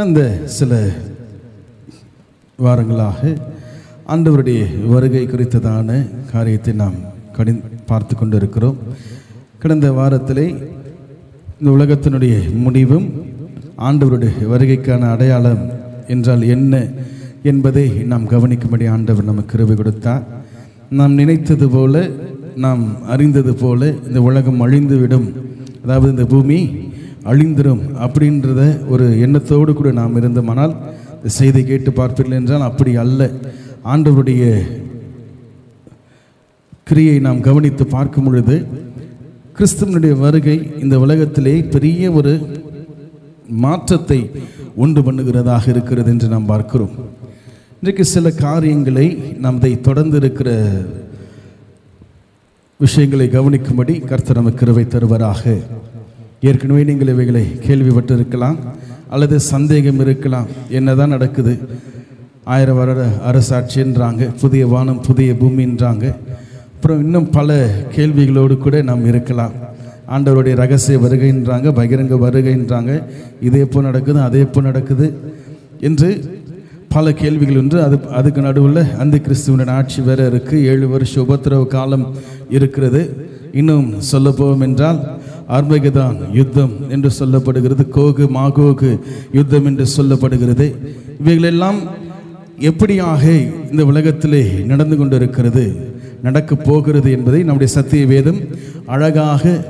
கடந்த சில வாரங்களாக ஆண்டவருடைய வருகை குறித்ததான காரியத்தை நாம் கடி பார்த்து கொண்டிருக்கிறோம். கடந்த வாரத்திலே இந்த உலகத்தினுடைய முடிவும் ஆண்டவருடைய வருகைக்கான அடையாளம் என்றால் என்ன என்பதை நாம் கவனிக்கும்படி ஆண்டவர் நமக்கு கிருபை கொடுத்தார். நாம் நினைத்தது போல நாம் அறிந்தது போல இந்த உலகம் அழிந்துவிடும். அதாவது இந்த பூமி அழிந்திரும் அப்படின்றத ஒரு எண்ணத்தோடு கூட நாம் இருந்தோமானால் இந்த செய்தி கேட்டு பார்ப்பீர்கள் என்றால் அப்படி அல்ல. ஆண்டவருடைய கிரியை நாம் கவனித்து பார்க்கும் பொழுது கிறிஸ்துவனுடைய வருகை இந்த உலகத்திலே பெரிய ஒரு மாற்றத்தை உண்டு பண்ணுகிறதாக இருக்கிறது என்று நாம் பார்க்கிறோம். இன்றைக்கு சில காரியங்களை நாம் இதை தொடர்ந்து இருக்கிற விஷயங்களை கவனிக்கும்படி கர்த்தர் நமக்கு கிருவை தருவராக. ஏற்கனவே நீங்கள் இவைகளை கேள்விப்பட்டு இருக்கலாம் அல்லது சந்தேகம் இருக்கலாம். என்னதான் நடக்குது? ஆயிரம் வருட அரசாட்சின்றாங்க புதிய வானம் புதிய பூமின்றாங்க அப்புறம் இன்னும் பல கேள்விகளோடு கூட நாம் இருக்கலாம். ஆண்டவருடைய ரகசிய வருகைன்றாங்க பகிரங்க வருகைன்றாங்க இது எப்போ நடக்குது அது எப்போ நடக்குது என்று பல கேள்விகள் என்று அது அதுக்கு நடுவில் அந்த கிறிஸ்துவனுடைய ஆட்சி வேற இருக்கு. ஏழு வருஷ உபத்திரவ காலம் இருக்கிறது. இன்னும் சொல்ல போவோம் என்றால் அர்மகதான் யுத்தம் என்று சொல்லப்படுகிறது கோகு மாகோகு யுத்தம் என்று சொல்லப்படுகிறது. இவைகளெல்லாம் எப்படியாக இந்த உலகத்திலே நடந்து கொண்டிருக்கிறது நடக்கப் போகிறது என்பதை நம்முடைய சத்திய வேதம் அழகாக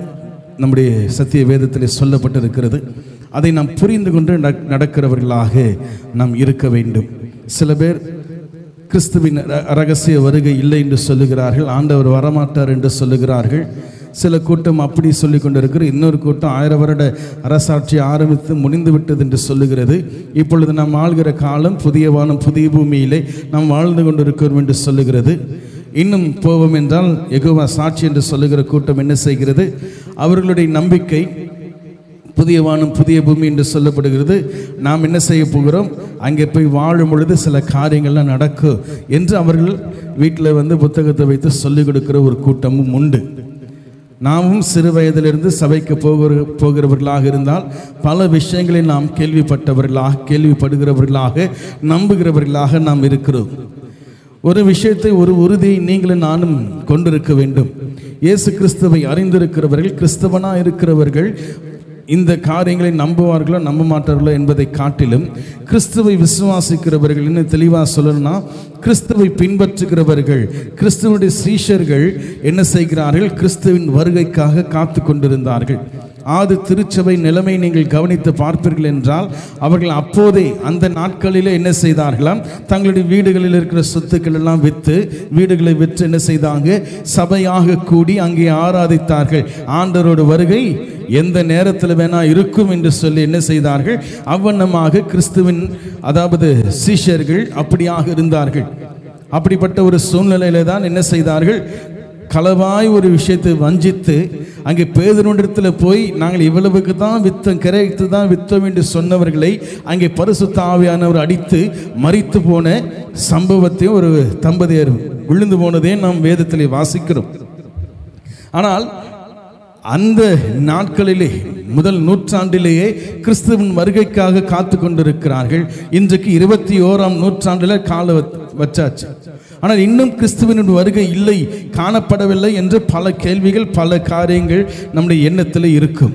நம்முடைய சத்திய வேதத்திலே சொல்லப்பட்டிருக்கிறது. அதை நாம் புரிந்து கொண்டு நட- நடக்கிறவர்களாக நாம் இருக்க வேண்டும். சில பேர் கிறிஸ்துவின் ரகசிய வருகை இல்லை என்று சொல்லுகிறார்கள் ஆண்டவர் வரமாட்டார் என்று சொல்லுகிறார்கள். சில கூட்டம் அப்படி சொல்லி கொண்டிருக்கிற இன்னொரு கூட்டம் ஆயிரம் வருட அரசாட்சி ஆரம்பித்து முடிந்து விட்டது என்று சொல்லுகிறது. இப்பொழுது நாம் ஆள்கிற காலம் புதிய வானம் புதிய பூமியிலே நாம் வாழ்ந்து கொண்டிருக்கிறோம் என்று சொல்லுகிறது. இன்னும் போவோம் என்றால் எகுவா சாட்சி என்று சொல்லுகிற கூட்டம் என்ன செய்கிறது? அவர்களுடைய நம்பிக்கை புதிய வானம் புதிய பூமி என்று சொல்லப்படுகிறது. நாம் என்ன செய்ய போகிறோம்? அங்கே போய் வாழும் பொழுது சில காரியங்கள்லாம் நடக்கும் என்று அவர்கள் வீட்டில் வந்து புத்தகத்தை வைத்து சொல்லிக் கொடுக்கிற ஒரு கூட்டமும் உண்டு. நாமும் சிறு வயதிலிருந்து சபைக்கு போகிற போகிறவர்களாக இருந்தால் பல விஷயங்களை நாம் கேள்விப்பட்டவர்களாக கேள்விப்படுகிறவர்களாக நம்புகிறவர்களாக நாம் இருக்கிறோம். ஒரு விஷயத்தை ஒரு உறுதியை நீங்களும் நானும் கொண்டிருக்க வேண்டும். இயேசு கிறிஸ்துவை அறிந்திருக்கிறவர்கள் கிறிஸ்தவனாக இருக்கிறவர்கள் இந்த காரியங்களை நம்புவார்களோ நம்ப மாட்டார்களோ என்பதை காட்டிலும் கிறிஸ்துவை விசுவாசிக்கிறவர்கள் இன்னும் தெளிவாக சொல்லணும்னா கிறிஸ்துவை பின்பற்றுகிறவர்கள் கிறிஸ்துவனுடைய சீஷர்கள் என்ன செய்கிறார்கள்? கிறிஸ்துவின் வருகைக்காக காத்து கொண்டிருந்தார்கள் ஆது திருச்சபை நிலைமை நீங்கள் கவனித்து பார்ப்பீர்கள் என்றால் அவர்கள் அப்போதே அந்த நாட்களிலே என்ன செய்தார்களாம்? தங்களுடைய வீடுகளில் இருக்கிற சொத்துக்கள் எல்லாம் விற்று வீடுகளை விற்று என்ன செய்தாங்க? சபையாக கூடி அங்கே ஆராதித்தார்கள். ஆண்டரோட வருகை எந்த நேரத்தில் வேணா இருக்கும் என்று சொல்லி என்ன செய்தார்கள்? அவ்வண்ணமாக கிறிஸ்துவின் அதாவது சீஷர்கள் அப்படியாக இருந்தார்கள். அப்படிப்பட்ட ஒரு சூழ்நிலையில தான் என்ன செய்தார்கள்? களவாய் ஒரு விஷயத்தை வஞ்சித்து அங்கே பேதனுடத்தில் போய் நாங்கள் இவ்வளவுக்கு தான் வித்தம் கிரைத்து தான் வித்தோம் என்று சொன்னவர்களை அங்கே பரிசு ஆவியானவர் அடித்து மறித்து போன சம்பவத்தையும் ஒரு தம்பதியர் விழுந்து போனதே நாம் வேதத்திலே வாசிக்கிறோம். ஆனால் அந்த நாட்களிலே முதல் நூற்றாண்டிலேயே கிறிஸ்துவின் வருகைக்காக காத்து கொண்டிருக்கிறார்கள் இன்றைக்கு இருபத்தி ஓராம் நூற்றாண்டில் கால வச்சாச்சு. ஆனால் இன்னும் கிறிஸ்துவனுடைய வருகை இல்லை காணப்படவில்லை என்று பல கேள்விகள் பல காரியங்கள் நம்முடைய எண்ணத்தில் இருக்கும்.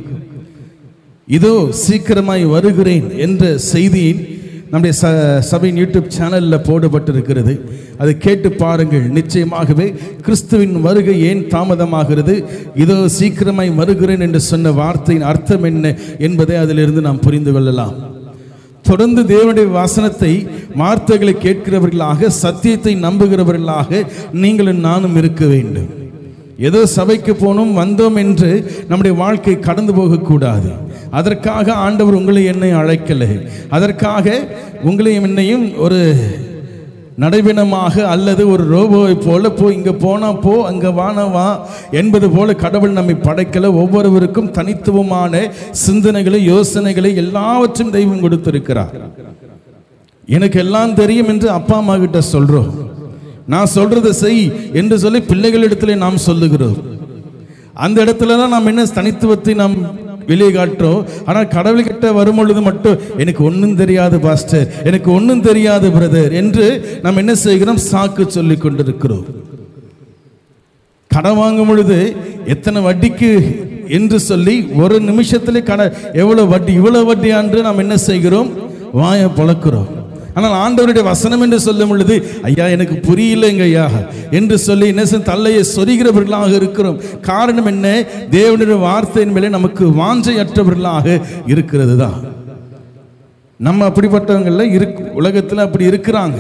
இதோ சீக்கிரமாய் வருகிறேன் என்ற செய்தியின் நம்முடைய ச சபையின் யூடியூப் சேனலில் போடப்பட்டிருக்கிறது. அதை கேட்டு பாருங்கள். நிச்சயமாகவே கிறிஸ்துவின் வருகை ஏன் தாமதமாகிறது? இதோ சீக்கிரமாய் வருகிறேன் என்று சொன்ன வார்த்தையின் அர்த்தம் என்ன என்பதை அதிலிருந்து நாம் புரிந்து கொள்ளலாம். தொடர்ந்து தேவனுடைய வசனத்தை வார்த்தைகளை கேட்கிறவர்களாக சத்தியத்தை நம்புகிறவர்களாக நீங்களும் நானும் இருக்க வேண்டும். ஏதோ சபைக்கு போனோம் வந்தோம் என்று நம்முடைய வாழ்க்கை கடந்து போகக்கூடாது. அதற்காக ஆண்டவர் உங்களை என்னை அழைக்கலை. அதற்காக உங்களையும் என்னையும் ஒரு நடைபெணமாக அல்லது ஒரு ரோபோவை போல போ இங்கே போனா போ அங்கே வானா வா என்பது போல கடவுள் நம்மை படைக்கல. ஒவ்வொருவருக்கும் தனித்துவமான சிந்தனைகளை யோசனைகளை எல்லாவற்றையும் தெய்வம் கொடுத்திருக்கிறார். எனக்கு எல்லாம் தெரியும் என்று அப்பா அம்மா கிட்ட சொல்றோம். நான் சொல்றதை செய் என்று சொல்லி பிள்ளைகளிடத்திலே நாம் சொல்லுகிறோம். அந்த இடத்துல தான் நாம் என்ன தனித்துவத்தை நாம் வெளியே காட்டுறோம் ஆனால் கடவுள்கிட்ட வரும் பொழுது மட்டும் எனக்கு ஒன்றும் தெரியாது பாஸ்டர். எனக்கு ஒன்றும் தெரியாது பிரதர் என்று நாம் என்ன செய்கிறோம்? சாக்கு சொல்லி கொண்டிருக்கிறோம். கடன் வாங்கும் பொழுது எத்தனை வட்டிக்கு என்று சொல்லி ஒரு நிமிஷத்திலே கடன் எவ்வளவு வட்டி இவ்வளவு வட்டி என்று நாம் என்ன செய்கிறோம்? வாயை பழக்கிறோம் ஆனால் ஆண்டவருடைய வசனம் என்று சொல்லும் பொழுது ஐயா எனக்கு புரியலைங்க ஐயா என்று சொல்லி என்ன தல்லையை சொரிகிறவர்களாக இருக்கிறோம். காரணம் என்ன? தேவனுடைய வார்த்தையின் மேலே நமக்கு வாஞ்சையற்றவர்களாக இருக்கிறது தான் நம்ம அப்படிப்பட்டவங்கள இருக்கு உலகத்தில் அப்படி இருக்கிறாங்க.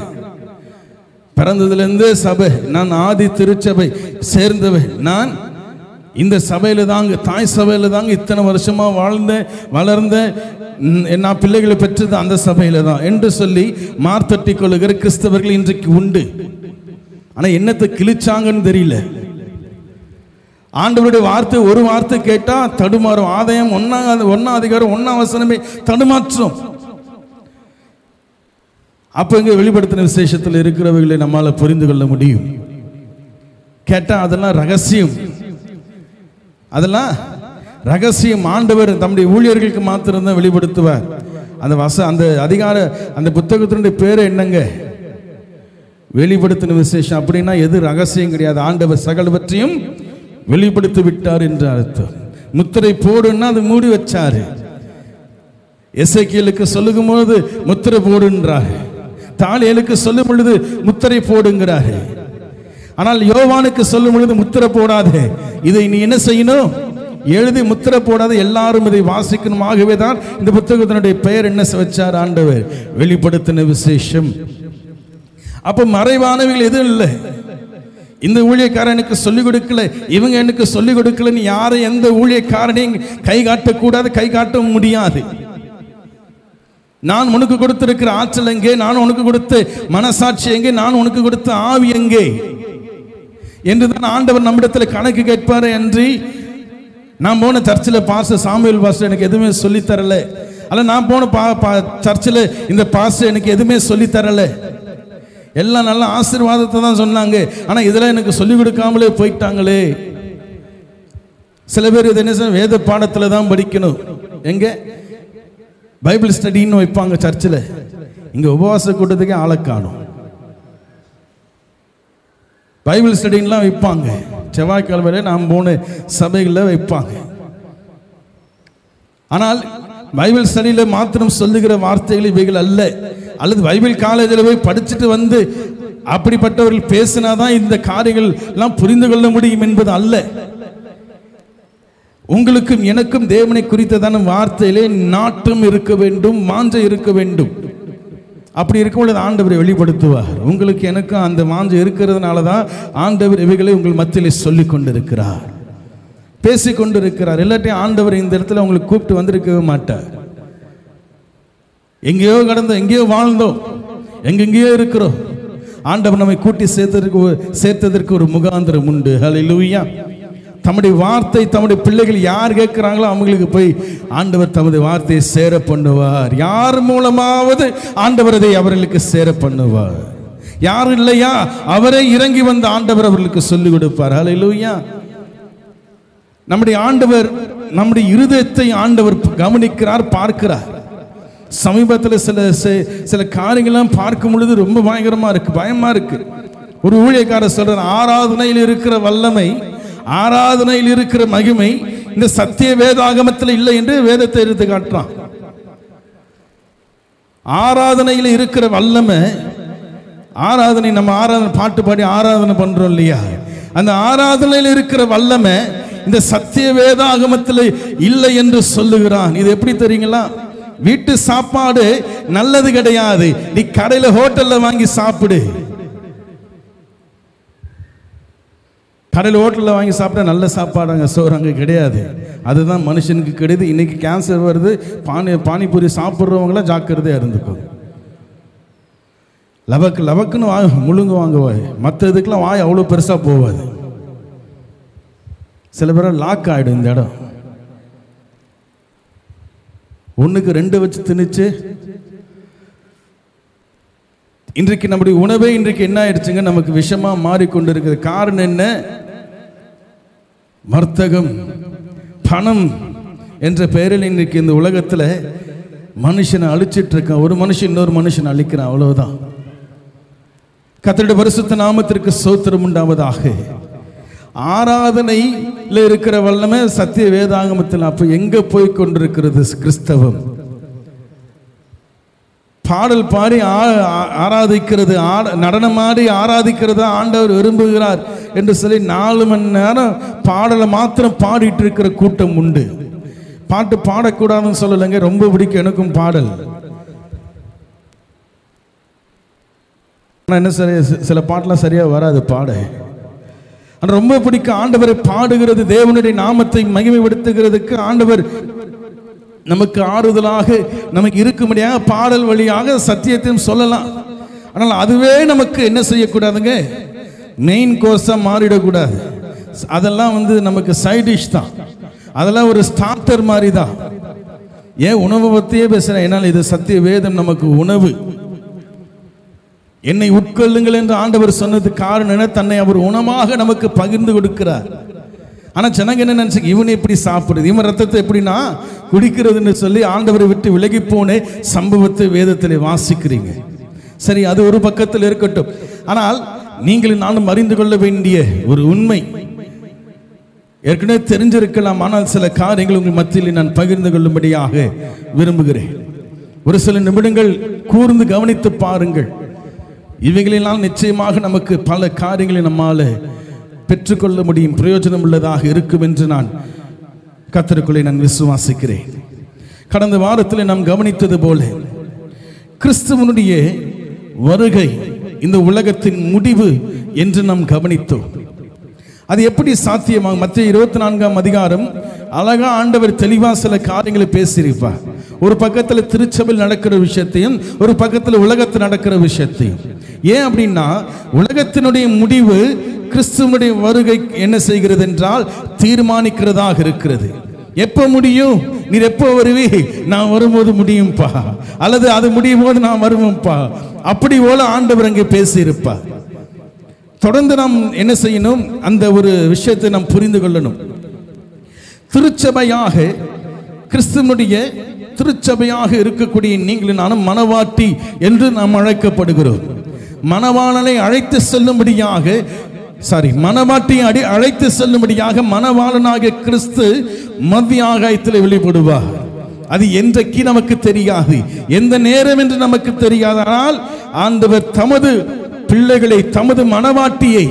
பிறந்ததுலேருந்து சபை நான் ஆதி திருச்சபை சேர்ந்தவை நான் இந்த சபையில் தாங்க தாய் சபையில் தாங்க இத்தனை வருஷமாக வாழ்ந்த வளர்ந்த நான் பிள்ளைகளை பெற்றது அந்த சபையில் தான். என்று சொல்லி மார்த்தட்டி கொள்ளுகிற கிறிஸ்தவர்கள் இன்றைக்கு உண்டு. ஆனால் என்னத்தை கிழிச்சாங்கன்னு தெரியல. ஆண்டவருடைய வார்த்தை ஒரு வார்த்தை கேட்டா தடுமாறும். ஆதாயம் ஒன்னா ஒன்னா அதிகாரம் ஒன்னா வசனமே தடுமாற்றும். அப்ப இங்க வெளிப்படுத்தின விசேஷத்தில் இருக்கிறவர்களை நம்மால புரிந்து கொள்ள முடியும். கேட்டா அதெல்லாம் ரகசியம். அதெல்லாம் ரகசியம். ஆண்டவர் தம்முடைய ஊழியர்களுக்கு மாத்திரம்தான் வெளிப்படுத்துவார். அந்த வச அந்த அதிகார அந்த புத்தகத்தினுடைய பேர் என்னங்க? வெளிப்படுத்தின விசேஷம். அப்படின்னா எது ரகசியம் கிடையாது. ஆண்டவர் சகலவற்றையும் வெளிப்படுத்தி விட்டார் என்று அர்த்தம். முத்திரை போடுன்னா அது மூடி வச்சாரு. எசைக்கியலுக்கு சொல்லுகும் பொழுது முத்திரை போடுன்றார். தாளியலுக்கு சொல்லும் பொழுது முத்திரை போடுங்கிறாரு. ஆனால் யோவானுக்கு சொல்லும் பொழுது முத்திர போடாது. இதை நீ என்ன செய்யணும்? எழுதி முத்திரை போடாத எல்லாரும் இதை வாசிக்கணும். ஆகவே தான் இந்த புத்தகத்தினுடைய பெயர் என்ன வச்சார் ஆண்டவர்? வெளிப்படுத்தின விசேஷம். அப்ப மறைவானவர்கள் எதுவும் இல்லை. இந்த ஊழியக்காரன் எனக்கு சொல்லிக் கொடுக்கல. இவங்க எனக்கு சொல்லிக் கொடுக்கலன்னு யாரும் எந்த ஊழியக்காரனையும் கை காட்டக்கூடாது கை காட்ட முடியாது. நான் உனக்கு கொடுத்திருக்கிற ஆற்றல் எங்கே? நான் உனக்கு கொடுத்த மனசாட்சி எங்கே? நான் உனக்கு கொடுத்த ஆவி எங்கே? என்றுதான் ஆண்டவர் நம்மிடத்தில் கணக்கு கேட்பார் என்று நான் போன சர்ச்சில் பாஸ்டர் சாமுவேல் பாஸ்டர் எனக்கு எதுவுமே சொல்லித்தரல அல்ல நான் போன பா பா சர்ச்சில் இந்த பாஸ்டர் எனக்கு எதுவுமே சொல்லித்தரல எல்லாம் நல்ல ஆசீர்வாதத்தை தான் சொன்னாங்க. ஆனால் இதெல்லாம் எனக்கு சொல்லிக் கொடுக்காமலே போயிட்டாங்களே. சில பேர் இது என்ன செய்ய- வேத பாடத்தில் தான் படிக்கணும். எங்கே? பைபிள் ஸ்டடின்னு வைப்பாங்க சர்ச்சில். இங்கே உபவாச கூட்டத்துக்கே ஆளை காணும். பைபிள் ஸ்டடின்லாம் வைப்பாங்க. செவ்வாய்க்கிழமையில நாம் போன சபைகளில் வைப்பாங்க. ஆனால் பைபிள் ஸ்டடியில் மாத்திரம் சொல்லுகிற வார்த்தைகள் இவைகள் அல்ல. அல்லது பைபிள் காலேஜில் போய் படிச்சுட்டு வந்து அப்படிப்பட்டவர்கள் பேசினாதான் இந்த காரியங்கள் எல்லாம் புரிந்து கொள்ள முடியும் என்பது அல்ல. உங்களுக்கும் எனக்கும் தேவனை குறித்ததான வார்த்தையிலே நாட்டம் இருக்க வேண்டும் வாஞ்சை இருக்க வேண்டும். அப்படி இருக்கும் பொழுது ஆண்டவரை வெளிப்படுத்துவார். உங்களுக்கு எனக்கும் அந்த மாஞ்சு இருக்கிறதுனால தான் ஆண்டவர் இவைகளை உங்கள் மத்தியில் சொல்லிக் கொண்டிருக்கிறார் பேசிக் கொண்டிருக்கிறார் இல்லாட்டியும் ஆண்டவர் இந்த இடத்துல உங்களுக்கு கூப்பிட்டு வந்திருக்கவே மாட்டார். எங்கேயோ கடந்தோம் எங்கேயோ வாழ்ந்தோம் எங்கெங்கேயோ இருக்கிறோம். ஆண்டவர் நம்மை கூட்டி சேர்த்ததற்கு சேர்த்ததற்கு ஒரு முகாந்திரம் உண்டு. ஹalleluya தம்முடைய வார்த்தை தம்முடைய பிள்ளைகள் யார் கேட்குறாங்களோ அவங்களுக்கு போய் ஆண்டவர் தமது வார்த்தையை சேர பண்ணுவார். யார் மூலமாவது ஆண்டவர் அதை அவர்களுக்கு சேர பண்ணுவார். யார் இல்லையா? அவரே இறங்கி வந்த ஆண்டவர் அவர்களுக்கு சொல்லிக் கொடுப்பார். அலையிலூயா நம்முடைய ஆண்டவர் நம்முடைய இருதயத்தை ஆண்டவர் கவனிக்கிறார் பார்க்கிறார். சமீபத்தில் சில சில காரியங்கள்லாம் பார்க்கும் பொழுது ரொம்ப பயங்கரமா இருக்கு பயமா இருக்கு. ஒரு ஊழியக்காரர் சொல்றார் ஆராதனையில் இருக்கிற வல்லமை ஆராதனையில் இருக்கிற மகிமை இந்த சத்திய வேதாகமத்தில் இல்லை என்று வேதத்தை எடுத்து காட்டுறான். ஆராதனையில் இருக்கிற வல்லமை ஆராதனை நம்ம ஆராதனை பாட்டு பாடி ஆராதனை பண்றோம் இல்லையா? அந்த ஆராதனையில் இருக்கிற வல்லமை இந்த சத்திய வேதாகமத்தில் இல்லை என்று சொல்லுகிறான். இது எப்படி தெரியுங்களா? வீட்டு சாப்பாடு நல்லது கிடையாது. நீ கடையில் ஹோட்டலில் வாங்கி சாப்பிடு. கடையில் ஹோட்டலில் வாங்கி சாப்பிட்டா நல்ல சாப்பாடு அங்கே சோறு அங்கே கிடையாது. அதுதான் மனுஷனுக்கு கிடையாது இன்றைக்கி கேன்சர் வருது. பானி பானிபூரி சாப்பிட்றவங்களாம் ஜாக்கிரதையாக இருந்துக்கும் லவக்கு லவக்குன்னு வாய் முழுங்கு வாங்குவாய் மற்ற இதுக்கெல்லாம் வாய் அவ்வளோ பெருசாக போகாது சில பேரை லாக் ஆகிடும் இந்த இடம். ஒன்றுக்கு ரெண்டு வச்சு திணிச்சு இன்றைக்கு நம்முடைய உணவே இன்றைக்கு என்ன ஆயிடுச்சுங்க? நமக்கு விஷமாக மாறிக்கொண்டு இருக்கிறது காரணம் என்ன? வர்த்தகம் பணம் என்ற பெயரில் இன்றைக்கு இந்த உலகத்தில் மனுஷனை அழிச்சிட்டு இருக்கான் ஒரு மனுஷன் இன்னொரு மனுஷன் அழிக்கிறான். அவ்வளவுதான். கத்தருடைய பரிசுத்த நாமத்திற்கு சோத்திரம் உண்டாவதாக. ஆராதனையில் இருக்கிற வல்லமை சத்திய வேதாகமத்தில் அப்போ எங்கே போய் கொண்டிருக்கிறது கிறிஸ்தவம்? பாடல் பாடி ஆ- ஆராதிக்கிறது ஆட நடனமாடி ஆராதிக்கிறது ஆண்டவர் விரும்புகிறார் என்று சொல்லி நாலு மணி நேரம் பாடலை மாத்திரம் பாடிட்டு இருக்கிற கூட்டம் உண்டு. பாட்டு பாடக்கூடாதுன்னு சொல்லலைங்க ரொம்ப பிடிக்கும் எனக்கும் பாடல். ஆனால் என்ன சரி சில பாட்டெலாம் சரியாக வராது பாட. ஆனால் ரொம்ப பிடிக்கும் ஆண்டவரை பாடுகிறது தேவனுடைய நாமத்தை மகிமைப்படுத்துகிறதுக்கு ஆண்டவர் நமக்கு ஆறுதலாக நமக்கு இருக்கும்படியாக பாடல் வழியாக சத்தியத்தையும் சொல்லலாம். ஆனால் அதுவே நமக்கு என்ன செய்யக்கூடாதுங்க? மெயின் கோர்ஸாக மாறிடக்கூடாது. அதெல்லாம் வந்து நமக்கு சைட் டிஷ் தான். அதெல்லாம் ஒரு ஸ்டார்டர் மாதிரி தான் ஏன் உணவை பற்றியே பேசுகிறேன் என்னால் இது சத்திய வேதம் நமக்கு உணவு. என்னை உட்கொள்ளுங்கள் என்று ஆண்டவர் சொன்னது காரணம் என்ன? தன்னை அவர் உணமாக நமக்கு பகிர்ந்து கொடுக்கிறார். ஆனால் ஜனங்க என்ன நினைச்சு இவன் எப்படி சாப்பிடுறது இவன் ரத்தத்தை எப்படின்னா குடிக்கிறதுன்னு சொல்லி ஆண்டவரை விட்டு விலகி போன சம்பவத்தை வேதத்தில் வாசிக்கிறீங்க. சரி அது ஒரு பக்கத்தில் இருக்கட்டும். ஆனால் நீங்கள் நானும் அறிந்து கொள்ள வேண்டிய ஒரு உண்மை. ஏற்கனவே தெரிஞ்சிருக்கலாம் ஆனால் சில காரியங்கள் உங்கள் மத்தியில் நான் பகிர்ந்து கொள்ளும்படியாக விரும்புகிறேன். ஒரு சில நிமிடங்கள் கூர்ந்து கவனித்து பாருங்கள். இவைகளினால் நிச்சயமாக நமக்கு பல காரியங்களை நம்மால் பெற்றுக்கொள்ள முடியும் பிரயோஜனம் உள்ளதாக இருக்கும் என்று நான் கத்தருக்குள்ளே நான் விசுவாசிக்கிறேன். கடந்த வாரத்தில் நாம் கவனித்தது போல கிறிஸ்துவனுடைய வருகை இந்த உலகத்தின் முடிவு என்று நாம் கவனித்தோம். அது எப்படி சாத்தியமாகும்? மற்ற இருபத்தி நான்காம் அதிகாரம் அழகா ஆண்டவர் தெளிவா சில காரியங்களை பேசியிருப்பார். ஒரு பக்கத்தில் திருச்சபையில் நடக்கிற விஷயத்தையும் ஒரு பக்கத்தில் உலகத்தில் நடக்கிற விஷயத்தையும். ஏன் அப்படின்னா உலகத்தினுடைய முடிவு கிறிஸ்துவனுடைய வருகை என்ன செய்கிறது என்றால் தீர்மானிக்கிறதாக இருக்கிறது. எப்போ முடியும்? நீர் எப்போ வருவி? நான் வரும்போது முடியும்பா? அல்லது அது முடியும் போது நான் வருவோம்ப்பா அப்படி போல ஆண்டவர் அங்கே பேசியிருப்பா தொடர்ந்து நாம் என்ன செய்யணும்? அந்த ஒரு விஷயத்தை நாம் புரிந்து கொள்ளணும். திருச்சபையாக கிறிஸ்துவனுடைய திருச்சபையாக இருக்கக்கூடிய நீங்கள் நானும் மனவாட்டி என்று நாம் அழைக்கப்படுகிறோம். மணவாளனை அழைத்து செல்லும்படியாக சாரி மனவாட்டி அடி அழைத்து செல்லும்படியாக மணவாளனாக கிறிஸ்து மத்திய ஆகாயத்தில் வெளிப்படுவார். அது என்றைக்கு நமக்கு தெரியாது எந்த நேரம் என்று நமக்கு தெரியாதனால் ஆண்டவர் தமது பிள்ளைகளை தமது மனவாட்டியை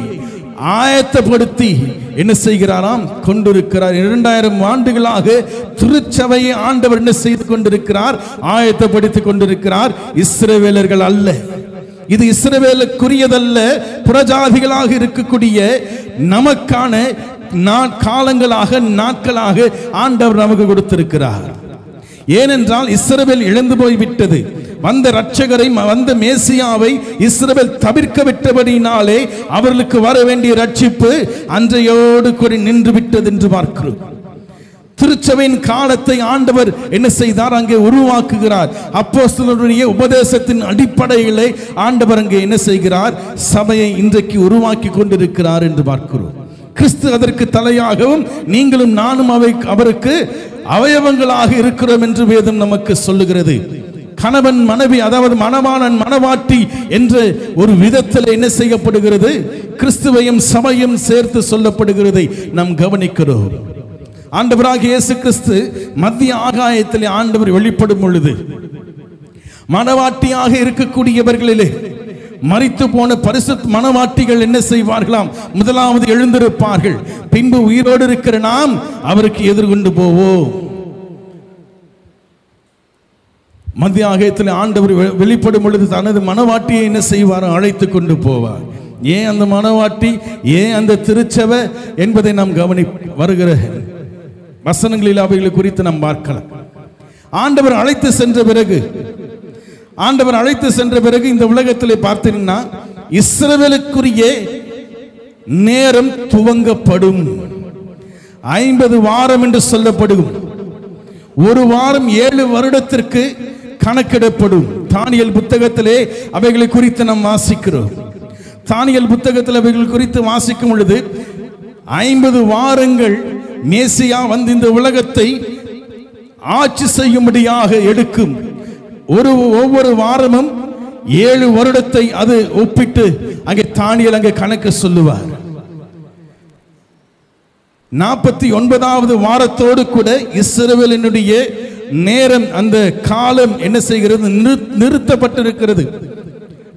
ஆயத்தப்படுத்தி என்ன செய்கிறாராம்? கொண்டிருக்கிறார். இரண்டாயிரம் ஆண்டுகளாக திருச்சபையை ஆண்டவர் என்ன செய்து கொண்டிருக்கிறார்? ஆயத்தப்படுத்தி கொண்டிருக்கிறார். இஸ்ரவேலர்கள் அல்ல. இது இஸ்ரவேலுக்குரியதல்ல. புறஜாதிகளாக இருக்கக்கூடிய நமக்கான நா- காலங்களாக நாட்களாக ஆண்டவர் நமக்கு கொடுத்திருக்கிறார். ஏனென்றால் இஸ்ரவேல் இழந்து போய்விட்டது. வந்த ரட்சகரை ம- வந்த மேசியாவை இஸ்ரவேல் தவிர்க்க விட்டபடினாலே அவர்களுக்கு வர வேண்டிய ரட்சிப்பு அன்றையோடு கூட நின்று விட்டது என்று பார்க்கிறோம். திருச்சபையின் காலத்தை ஆண்டவர் என்ன செய்தார்? அங்கே உருவாக்குகிறார். அப்போஸ்தலருடைய உபதேசத்தின் அடிப்படையிலே ஆண்டவர் அங்கே என்ன செய்கிறார்? சபையை இன்றைக்கு உருவாக்கி கொண்டிருக்கிறார் என்று பார்க்கிறோம். கிறிஸ்து அதற்கு தலையாகவும் நீங்களும் நானும் அவை அவருக்கு அவயவங்களாக இருக்கிறோம் என்று வேதம் நமக்கு சொல்லுகிறது. கணவன் மனைவி அதாவது மணவாளன் மணவாட்டி என்று ஒரு விதத்தில் என்ன செய்யப்படுகிறது? கிறிஸ்துவையும் சபையும் சேர்த்து சொல்லப்படுகிறதை நாம் கவனிக்கிறோம். ஆண்டவராக இயேசு கிறிஸ்து மத்திய ஆகாயத்திலே ஆண்டவர் வெளிப்படும் பொழுது மணவாட்டியாக இருக்கக்கூடியவர்களிலே மறித்து போன பரிசு மனவாட்டிகள் என்ன செய்வார்களாம்? முதலாவது எழுந்திருப்பார்கள். பின்பு உயிரோடு இருக்கிற நாம் அவருக்கு எதிர்கொண்டு போவோம். மத்திய ஆகியத்தில் ஆண்டவர் வெ- வெளிப்படும் பொழுது தனது மனவாட்டியை என்ன செய்வார்? அழைத்து கொண்டு போவார். ஏன் அந்த மனவாட்டி? ஏன் அந்த திருச்சவை என்பதை நாம் கவனி வருகிற வசனங்களில் அவைகளை குறித்து நாம் பார்க்கலாம். ஆண்டவர் அழைத்து சென்ற பிறகு ஆண்டவர் அழைத்து சென்ற பிறகு இந்த உலகத்திலே பார்த்தீங்கன்னா இஸ்ரவேலுக்குரிய நேரம் துவங்கப்படும். ஐம்பது வாரம் என்று சொல்லப்படும். ஒரு வாரம் ஏழு வருடத்திற்கு கணக்கிடப்படும். தானியல் புத்தகத்திலே அவைகளை குறித்து நாம் வாசிக்கிறோம். தானியல் புத்தகத்தில் அவைகள் குறித்து வாசிக்கும் பொழுது ஐம்பது வாரங்கள் மேசியா வந்து இந்த உலகத்தை ஆட்சி செய்யும்படியாக எடுக்கும். ஒரு ஒவ்வொரு வாரமும் ஏழு வருடத்தை அது ஒப்பிட்டு அங்கே தானியல் அங்கே கணக்கு சொல்லுவார். நாற்பத்தி ஒன்பதாவது வாரத்தோடு கூட இஸ்ரவேலினுடைய நேரம் அந்த காலம் என்ன செய்கிறது? நிறு- நிறுத்தப்பட்டிருக்கிறது.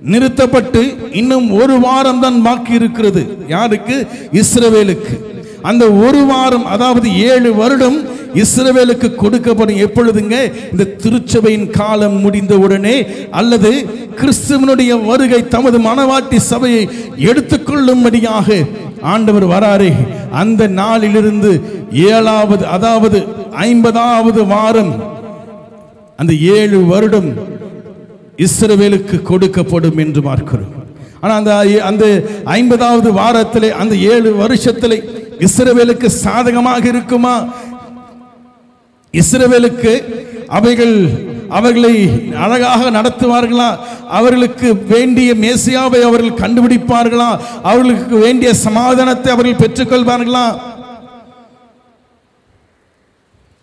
நிறுத்தப்பட்டு இன்னும் ஒரு வாரம் தான் பாக்கி இருக்கிறது யாருக்கு? இஸ்ரவேலுக்கு. அந்த ஒரு வாரம் அதாவது ஏழு வருடம் இஸ்ரவேலுக்கு கொடுக்கப்படும் எப்பொழுதுங்க? இந்த திருச்சபையின் காலம் முடிந்த உடனே அல்லது கிறிஸ்துவனுடைய வருகை தமது மனவாட்டி சபையை எடுத்துக்கொள்ளும்படியாக ஆண்டவர் வராரே. அந்த நாளிலிருந்து ஏழாவது அதாவது ஐம்பதாவது வாரம் அந்த ஏழு வருடம் இஸ்ரவேலுக்கு கொடுக்கப்படும் என்று பார்க்கிறோம். ஆனா அந்த அந்த ஐம்பதாவது வாரத்திலே அந்த ஏழு வருஷத்திலே இஸ்ரவேலுக்கு சாதகமாக இருக்குமா? இஸ்ரவேலுக்கு அவைகள் அவர்களை அழகாக நடத்துவார்களா? அவர்களுக்கு வேண்டிய மேசியாவை அவர்கள் கண்டுபிடிப்பார்களா? அவர்களுக்கு வேண்டிய சமாதானத்தை அவர்கள் பெற்றுக்கொள்வார்களா?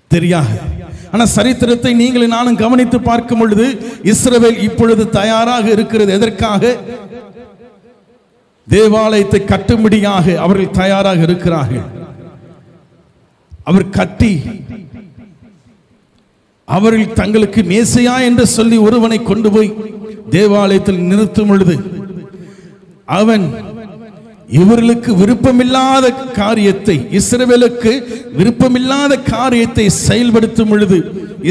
தெரியாது. ஆனால் சரித்திரத்தை நீங்களும் நானும் கவனித்து பார்க்கும் பொழுது இஸ்ரவேல் இப்பொழுது தயாராக இருக்கிறது. எதற்காக? தேவாலயத்தை கட்டும்படியாக அவர்கள் தயாராக இருக்கிறார்கள். அவர் கட்டி அவர்கள் தங்களுக்கு மேசையா என்று சொல்லி ஒருவனை கொண்டு போய் தேவாலயத்தில் நிறுத்தும் பொழுது அவன் இவர்களுக்கு விருப்பமில்லாத காரியத்தை இஸ்ரவேலுக்கு விருப்பமில்லாத காரியத்தை செயல்படுத்தும் பொழுது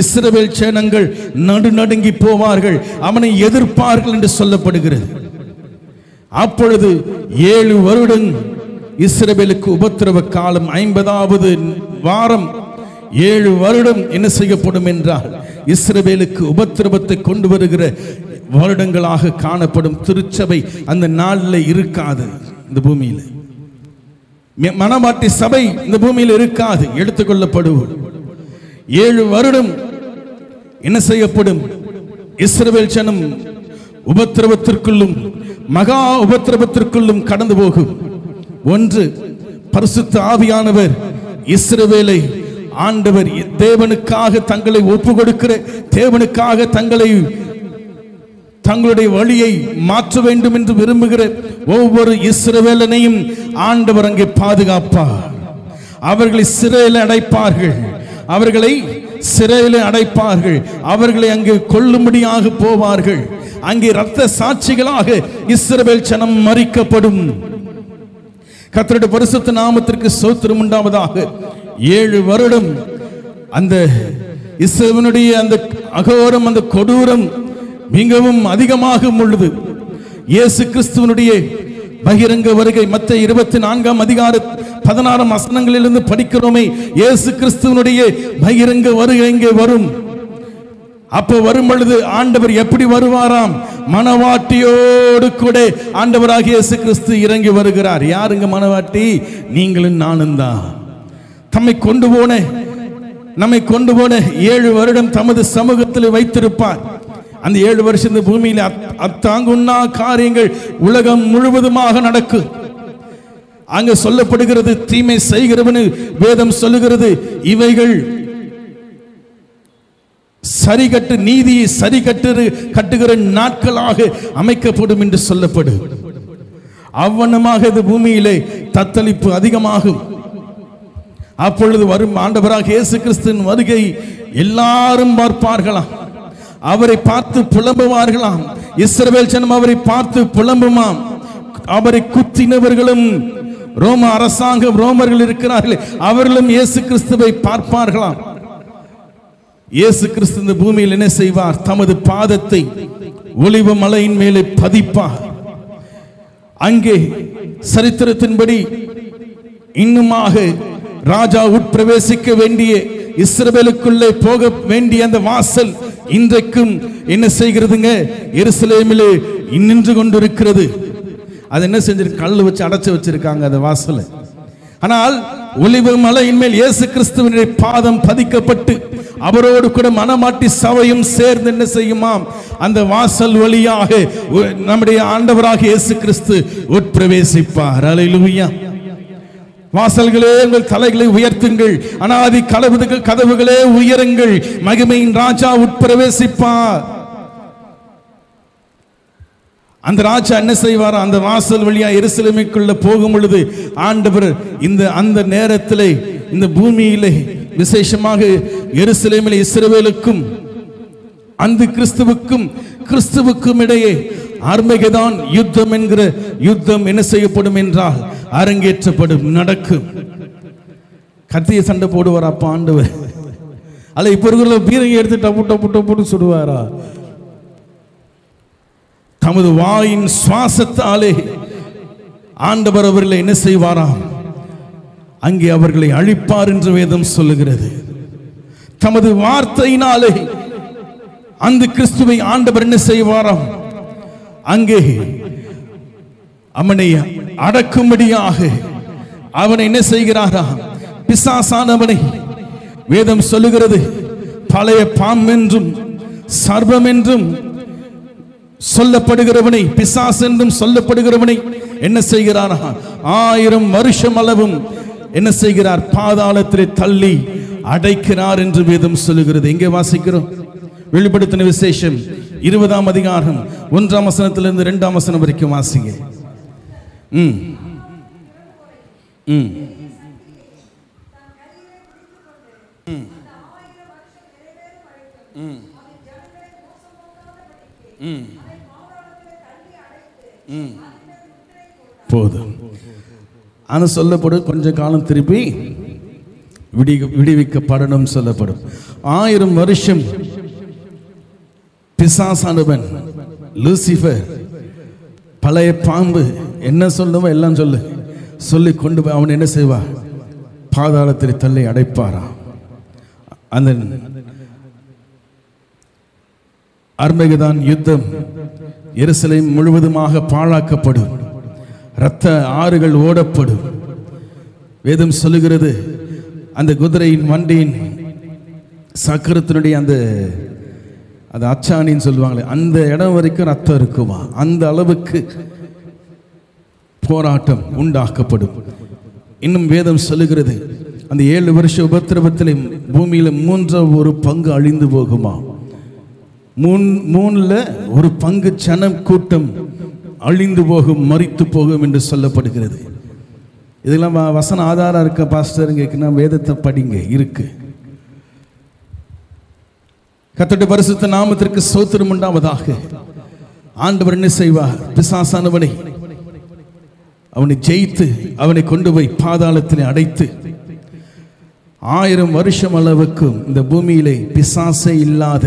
இஸ்ரவேல் சேனங்கள் நடுநடுங்கி போவார்கள் அவனை எதிர்ப்பார்கள் என்று சொல்லப்படுகிறது. அப்பொழுது ஏழு வருடம் இஸ்ரேபேலுக்கு உபத்திரவ காலம் ஐம்பதாவது வாரம் ஏழு வருடம் என்ன செய்யப்படும் என்றால் இஸ்ரேபேலுக்கு உபத்திரவத்தை கொண்டு வருகிற வருடங்களாக காணப்படும் திருச்சபை அந்த நாளில் இருக்காது இந்த பூமியில். மனமாட்டி சபை இந்த பூமியில் இருக்காது எடுத்துக்கொள்ளப்படுவோம். ஏழு வருடம் என்ன செய்யப்படும்? இஸ்ரேல் ஜனம் உபத்திரவத்திற்குள்ளும் மகா உபத்திரவத்திற்குள்ளும் கடந்து போகும். ஒன்று பரிசுத்த ஆவியானவர் இஸ்ரவேலை ஆண்டவர் தேவனுக்காக தங்களை ஒப்பு கொடுக்கிற தேவனுக்காக தங்களை தங்களுடைய வழியை மாற்ற வேண்டும் என்று விரும்புகிற ஒவ்வொரு இஸ்ரவேலனையும் ஆண்டவர் அங்கே பாதுகாப்பார். அவர்களை சிறையில் அடைப்பார்கள். அவர்களை சிறையில் அடைப்பார்கள். அவர்களை அங்கே கொல்லும்படியாக போவார்கள். அங்கே ரத்த சாட்சிகளாக இஸ்ரவேல் ஜனம் மறிக்கப்படும். கத்தருடைய பரிசுத்த நாமத்திற்கு சோத்திரம் உண்டாவதாக ஏழு வருடம் அந்த இஸ்ரவனுடைய அந்த அகோரம் அந்த கொடூரம் மிகவும் அதிகமாக உள்ளது இயேசு கிறிஸ்துவனுடைய பகிரங்க வருகை மத்த இருபத்தி நான்காம் அதிகார பதினாறாம் வசனங்களிலிருந்து படிக்கிறோமே இயேசு கிறிஸ்துவனுடைய பகிரங்க வருகை இங்கே வரும். அப்போ வரும் பொழுது ஆண்டவர் எப்படி வருவாராம்? மனவாட்டியோடு கூட ஆண்டவராக இயேசு கிறிஸ்து இறங்கி வருகிறார். யாருங்க மனவாட்டி? நீங்களும் நானும் தான். தம்மை கொண்டு போன நம்மை கொண்டு போன ஏழு வருடம் தமது சமூகத்தில் வைத்திருப்பார். அந்த ஏழு வருஷம் இந்த பூமியில் அத்- அத்தாங்குண்ணா காரியங்கள் உலகம் முழுவதுமாக நடக்கும் அங்க சொல்லப்படுகிறது தீமை செய்கிறவனு வேதம் சொல்லுகிறது இவைகள் சரிகட்டு நீதியை சரிகட்டு கட்டுகிற நாட்களாக அமைக்கப்படும் என்று சொல்லப்படும். அவ்வண்ணமாக இது பூமியிலே தத்தளிப்பு அதிகமாகும். அப்பொழுது வரும் ஆண்டவராக இயேசு கிறிஸ்துவின் வருகை எல்லாரும் பார்ப்பார்களாம். அவரை பார்த்து புலம்புவார்களாம். இஸ்ரவேல் ஜனம் அவரை பார்த்து புலம்புமாம். அவரை குத்தினவர்களும் ரோம அரசாங்கம் ரோமர்கள் இருக்கிறார்கள் அவர்களும் இயேசு கிறிஸ்துவை பார்ப்பார்களாம். இயேசு கிறிஸ்து இந்த பூமியில் என்ன செய்வார்? தமது பாதத்தை ஒளிவ மலையின் மேலே பதிப்பார். அங்கே சரித்திரத்தின்படி இன்னுமாக ராஜா உட்பிரவேசிக்க வேண்டிய இஸ்ரவேலுக்குள்ளே போக வேண்டிய அந்த வாசல் இன்றைக்கும் என்ன செய்கிறதுங்க? எருசலேமிலே நின்று கொண்டிருக்கிறது. அது என்ன செஞ்சிருக்கு கல் வச்சு அடைச்சு வச்சிருக்காங்க அந்த வாசலை. ஆனால் ஒளிவு மலையின் மேல் இயேசு கிறிஸ்துவனுடைய பாதம் பதிக்கப்பட்டு அவரோடு கூட மனமாட்டி சபையும் சேர்ந்து என்ன செய்யுமாம்? அந்த வாசல் வழியாக நம்முடைய ஆண்டவராக இயேசு கிறிஸ்து உட்பிரவேசிப்பார். அலையிலுயா வாசல்களே உங்கள் தலைகளை உயர்த்துங்கள். அனாதி கதவுகள் கதவுகளே உயருங்கள். மகிமையின் ராஜா உட்பிரவேசிப்பார். அந்த ராஜா என்ன செய்வார்? அந்த வாசல் வழியா எருசலமைக்குள்ள போகும் பொழுது ஆண்டவர் இந்த அந்த நேரத்திலே இந்த பூமியிலே விசேஷமாக எருசலேமில் இஸ்ரவேலுக்கும் அந்த கிறிஸ்துவுக்கும் கிறிஸ்துவுக்கும் இடையே அர்மகதான் யுத்தம் என்கிற யுத்தம் என்ன செய்யப்படும் என்றால் அரங்கேற்றப்படும் நடக்கும். கத்திய சண்டை போடுவார் அப்ப ஆண்டவர் அல்ல இப்ப இருக்கிற பீரங்கி எடுத்து டப்பு டப்பு டப்புன்னு சுடுவாரா? தமது வாயின் சுவாசத்தாலே ஆண்டவர் அவர்களை என்ன செய்வாராம்? அங்கே அவர்களை அழிப்பார் என்று வேதம் சொல்லுகிறது. தமது வார்த்தையினாலே அந்த கிறிஸ்துவை ஆண்டவர் என்ன செய்வாராம்? அங்கே அவனை அடக்கும்படியாக அவனை என்ன செய்கிறாரா? பிசாசானவனை வேதம் சொல்லுகிறது பழைய பாம் என்றும் சர்வம் என்றும் சொல்லப்படுகிறவனை பிசாஸ் என்றும் சொல்லப்படுகிறவனை என்ன செய்கிறாரா? ஆயிரம் வருஷம் அளவும் என்ன செய்கிறார்? பாதாளத்திலே தள்ளி அடைக்கிறார் என்று வேதம் சொல்லுகிறது. எங்கே வாசிக்கிறோம்? வெளிப்படுத்தின விசேஷம் இருபதாம் அதிகாரம் ஒன்றாம் வசனத்திலிருந்து இரண்டாம் வசனம் வரைக்கும் வாசிங்க. ம். ம். போதும். ஆனால் சொல்லப்படும் கொஞ்ச காலம் திருப்பி விடி விடுவிக்கப்படணும் சொல்லப்படும். ஆயிரம் வருஷம் பிசாசானவன் லூசிஃபர் பழைய பாம்பு என்ன சொல்லுமோ எல்லாம் சொல்லு. சொல்லி கொண்டு போய் அவன் என்ன செய்வா? பாதாளத்தில் தள்ளி அடைப்பாரா? அந்த அர்மகதான் யுத்தம் எருசலேம் முழுவதுமாக பாழாக்கப்படும். இரத்த ஆறுகள் ஓடப்படும். வேதம் சொல்லுகிறது அந்த குதிரையின் வண்டியின் சக்கரத்தினுடைய அந்த அது அச்சாணின்னு சொல்லுவாங்களே அந்த இடம் வரைக்கும் ரத்தம் இருக்குமா? அந்த அளவுக்கு போராட்டம் உண்டாக்கப்படும். இன்னும் வேதம் சொல்லுகிறது அந்த ஏழு வருஷ உபத்திரவத்தில் பூமியில் மூன்றாவது ஒரு பங்கு அழிந்து போகுமா? மூன் மூணில் ஒரு பங்கு சனம் கூட்டம் அழிந்து போகும் மறித்து போகும் என்று சொல்லப்படுகிறது. இதெல்லாம் வசன ஆதாரம் இருக்க பாஸ்டர் கேட்குன்னா வேதத்தை படிங்க இருக்கு. கத்தோட பரிசுத்த நாமத்திற்கு சோத்திரம் உண்டாவதாக. ஆண்டவர் என்ன செய்வார்? பிசாசானவனை அவனை ஜெயித்து அவனை கொண்டு போய் பாதாளத்தில் அடைத்து ஆயிரம் வருஷம் அளவுக்கும் இந்த பூமியிலே பிசாசே இல்லாத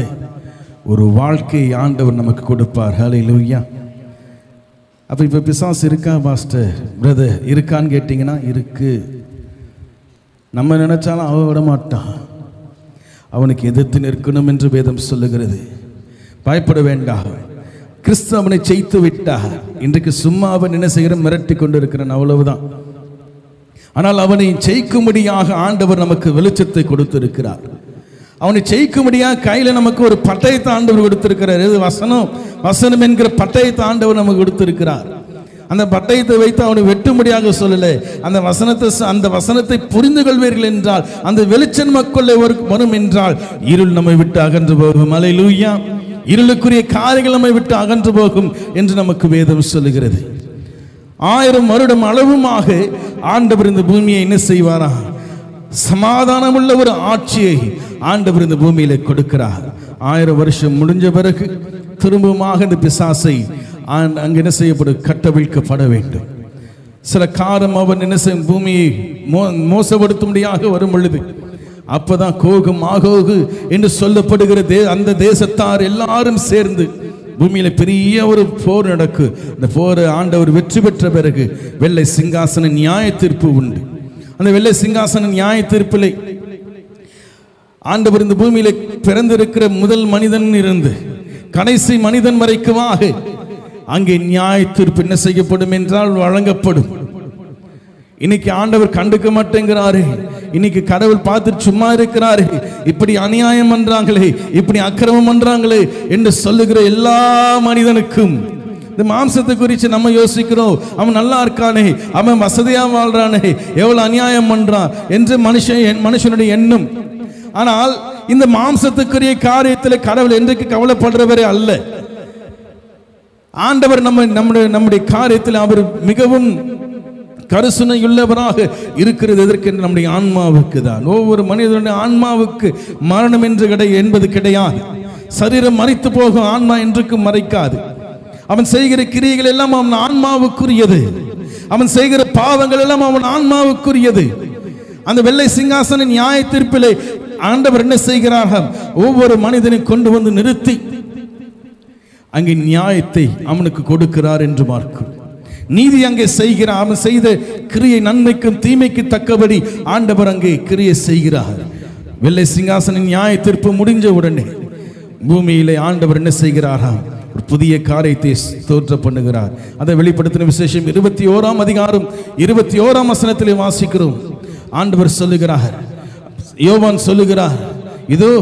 ஒரு வாழ்க்கையை ஆண்டவர் நமக்கு கொடுப்பார். ஹalleluya அப்போ இப்போ பிசாஸ் இருக்கா மாஸ்டர்? பிரதர் இருக்கான்னு கேட்டிங்கன்னா இருக்கு. நம்ம நினச்சாலும் அவன் விட மாட்டான். அவனுக்கு எதிர்த்து நிற்கணும் என்று வேதம் சொல்லுகிறது. பயப்பட வேண்டாம். கிறிஸ்து அவனை ஜெயித்து விட்டார். இன்றைக்கு சும்மா அவன் என்ன செய்கிற மிரட்டி கொண்டிருக்கிறான். அவ்வளவுதான். ஆனால் அவனை ஜெயிக்கும்படியாக ஆண்டவர் நமக்கு வெளிச்சத்தை கொடுத்திருக்கிறார். அவனை ஜெயிக்கும்படியா கையில் நமக்கு ஒரு பட்டயத்தை ஆண்டவர் கொடுத்திருக்கிறார். இது வசனம். வசனம் என்கிற பட்டயத்தை ஆண்டவர் நமக்கு கொடுத்திருக்கிறார். அந்த பட்டயத்தை வைத்து அவனை வெட்டும்படியாக சொல்லலை. அந்த வசனத்தை ச- அந்த வசனத்தை புரிந்து கொள்வீர்கள் என்றால் அந்த வெளிச்சம் மக்கள் வரும் என்றால் இருள் நம்மை விட்டு அகன்று போகும். அலை லூயா இருளுக்குரிய காரியங்கள் நம்மை விட்டு அகன்று போகும் என்று நமக்கு வேதம் சொல்லுகிறது. ஆயிரம் வருடம் அளவுமாக ஆண்டவர் இந்த பூமியை என்ன செய்வாராம்? சமாதானம் சமாதானமுள்ள ஒரு ஆட்சியை ஆண்டவர் இந்த பூமியில கொடுக்கிறார். ஆயிரம் வருஷம் முடிஞ்ச பிறகு திரும்பமாக இந்த பிசாசை அங்கு என்ன செய்யப்படும் கட்டவிழ்க்கப்பட வேண்டும். சில காலம் அவன் என்ன செய்யும்? பூமியை மோ மோசப்படுத்தும்படியாக வரும் பொழுது அப்பதான் கோகும் ஆகோகு என்று சொல்லப்படுகிற தே அந்த தேசத்தார் எல்லாரும் சேர்ந்து பூமியில பெரிய ஒரு போர் நடக்கு. அந்த போர் ஆண்டவர் வெற்றி பெற்ற பிறகு வெள்ளை சிங்காசன நியாய தீர்ப்பு உண்டு. அந்த வெள்ளை சிங்காசனம் நியாய தீர்ப்பிலை ஆண்டவர் இந்த பூமியில பிறந்திருக்கிற முதல் மனிதன் இருந்து கடைசி மனிதன் வரைக்குமாக அங்கே நியாய தீர்ப்பு என்ன செய்யப்படும் என்றால் வழங்கப்படும். இன்னைக்கு ஆண்டவர் கண்டுக்க மாட்டேங்கிறாரு. இன்னைக்கு கடவுள் பார்த்துட்டு சும்மா இருக்கிறாரு. இப்படி அநியாயம் பண்றாங்களே. இப்படி அக்கிரமம் பண்றாங்களே என்று சொல்லுகிற எல்லா மனிதனுக்கும் இந்த மாம்சத்தை குறித்து நம்ம யோசிக்கிறோம். அவன் நல்லா இருக்கானே. அவன் வசதியாக வாழ்றானே. எவ்வளவு அநியாயம் பண்றான் என்று மனுஷன் மனுஷனுடைய எண்ணம். ஆனால் இந்த மாம்சத்துக்குரிய காரியத்தில் கடவுள் என்றைக்கு கவலைப்படுறவரே அல்ல. ஆண்டவர் நம்ம நம்முடைய நம்முடைய காரியத்தில் அவர் மிகவும் கருசுனையுள்ளவராக இருக்கிறது எதற்கு என்று நம்முடைய ஆன்மாவுக்கு தான். ஒவ்வொரு மனிதனுடைய ஆன்மாவுக்கு மரணம் என்று கிடை என்பது கிடையாது. சரீரம் மறித்து போகும் ஆன்மா என்றுக்கும் மறைக்காது. அவன் செய்கிற கிரியைகள் எல்லாம் அவன் ஆன்மாவுக்குரியது. அவன் செய்கிற பாவங்கள் எல்லாம் அவன் ஆன்மாவுக்குரியது. அந்த வெள்ளை சிங்காசன நியாய தீர்ப்பிலே ஆண்டவர் என்ன செய்கிறார்கள் ஒவ்வொரு மனிதனையும் கொண்டு வந்து நிறுத்தி அங்கே நியாயத்தை அவனுக்கு கொடுக்கிறார் என்று பார்க்கும் நீதி அங்கே செய்கிறார் அவன் செய்த கிரியை நன்மைக்கும் தீமைக்கு தக்கபடி ஆண்டவர் அங்கே கிரியை செய்கிறார். வெள்ளை சிங்காசன நியாய தீர்ப்பு முடிஞ்ச உடனே பூமியிலே ஆண்டவர் என்ன செய்கிறாராம் புதிய காரியத்தை தோற்ற பண்ணுகிறார். அதை வெளிப்படுத்தின விசேஷம் இருபத்தி ஓராம் அதிகாரம் இருபத்தி ஓராம் வசனத்திலே வாசிக்கிறோம். ஆண்டவர் சொல்லுகிறார் யோவான் சொல்லுகிறார் இதோ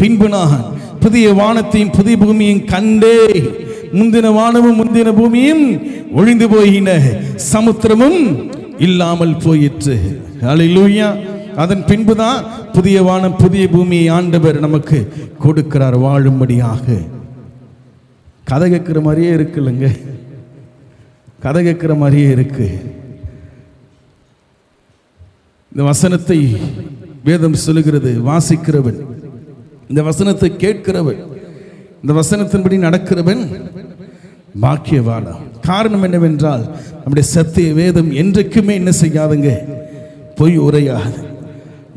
பின்பு நான் புதிய வானத்தையும் புதிய பூமியும் கண்டே முந்தின வானமும் முந்தின பூமியும் ஒழிந்து போயின சமுத்திரமும் இல்லாமல் போயிற்று. அலையிலூயா அதன் பின்புதான் புதிய வானம் புதிய பூமியை ஆண்டவர் நமக்கு கொடுக்கிறார் வாழும்படியாக. கதை கேட்குற மாதிரியே இருக்குல்லங்க கதை கேட்குற மாதிரியே இருக்கு. இந்த வசனத்தை வேதம் சொல்லுகிறது வாசிக்கிறவன். இந்த வசனத்தை கேட்கிறவன் இந்த வசனத்தின்படி நடக்கிறவன் பாக்கியவானா காரணம் என்னவென்றால் நம்முடைய சத்திய வேதம் என்றைக்குமே என்ன செய்யாதுங்க? பொய் உரையாது.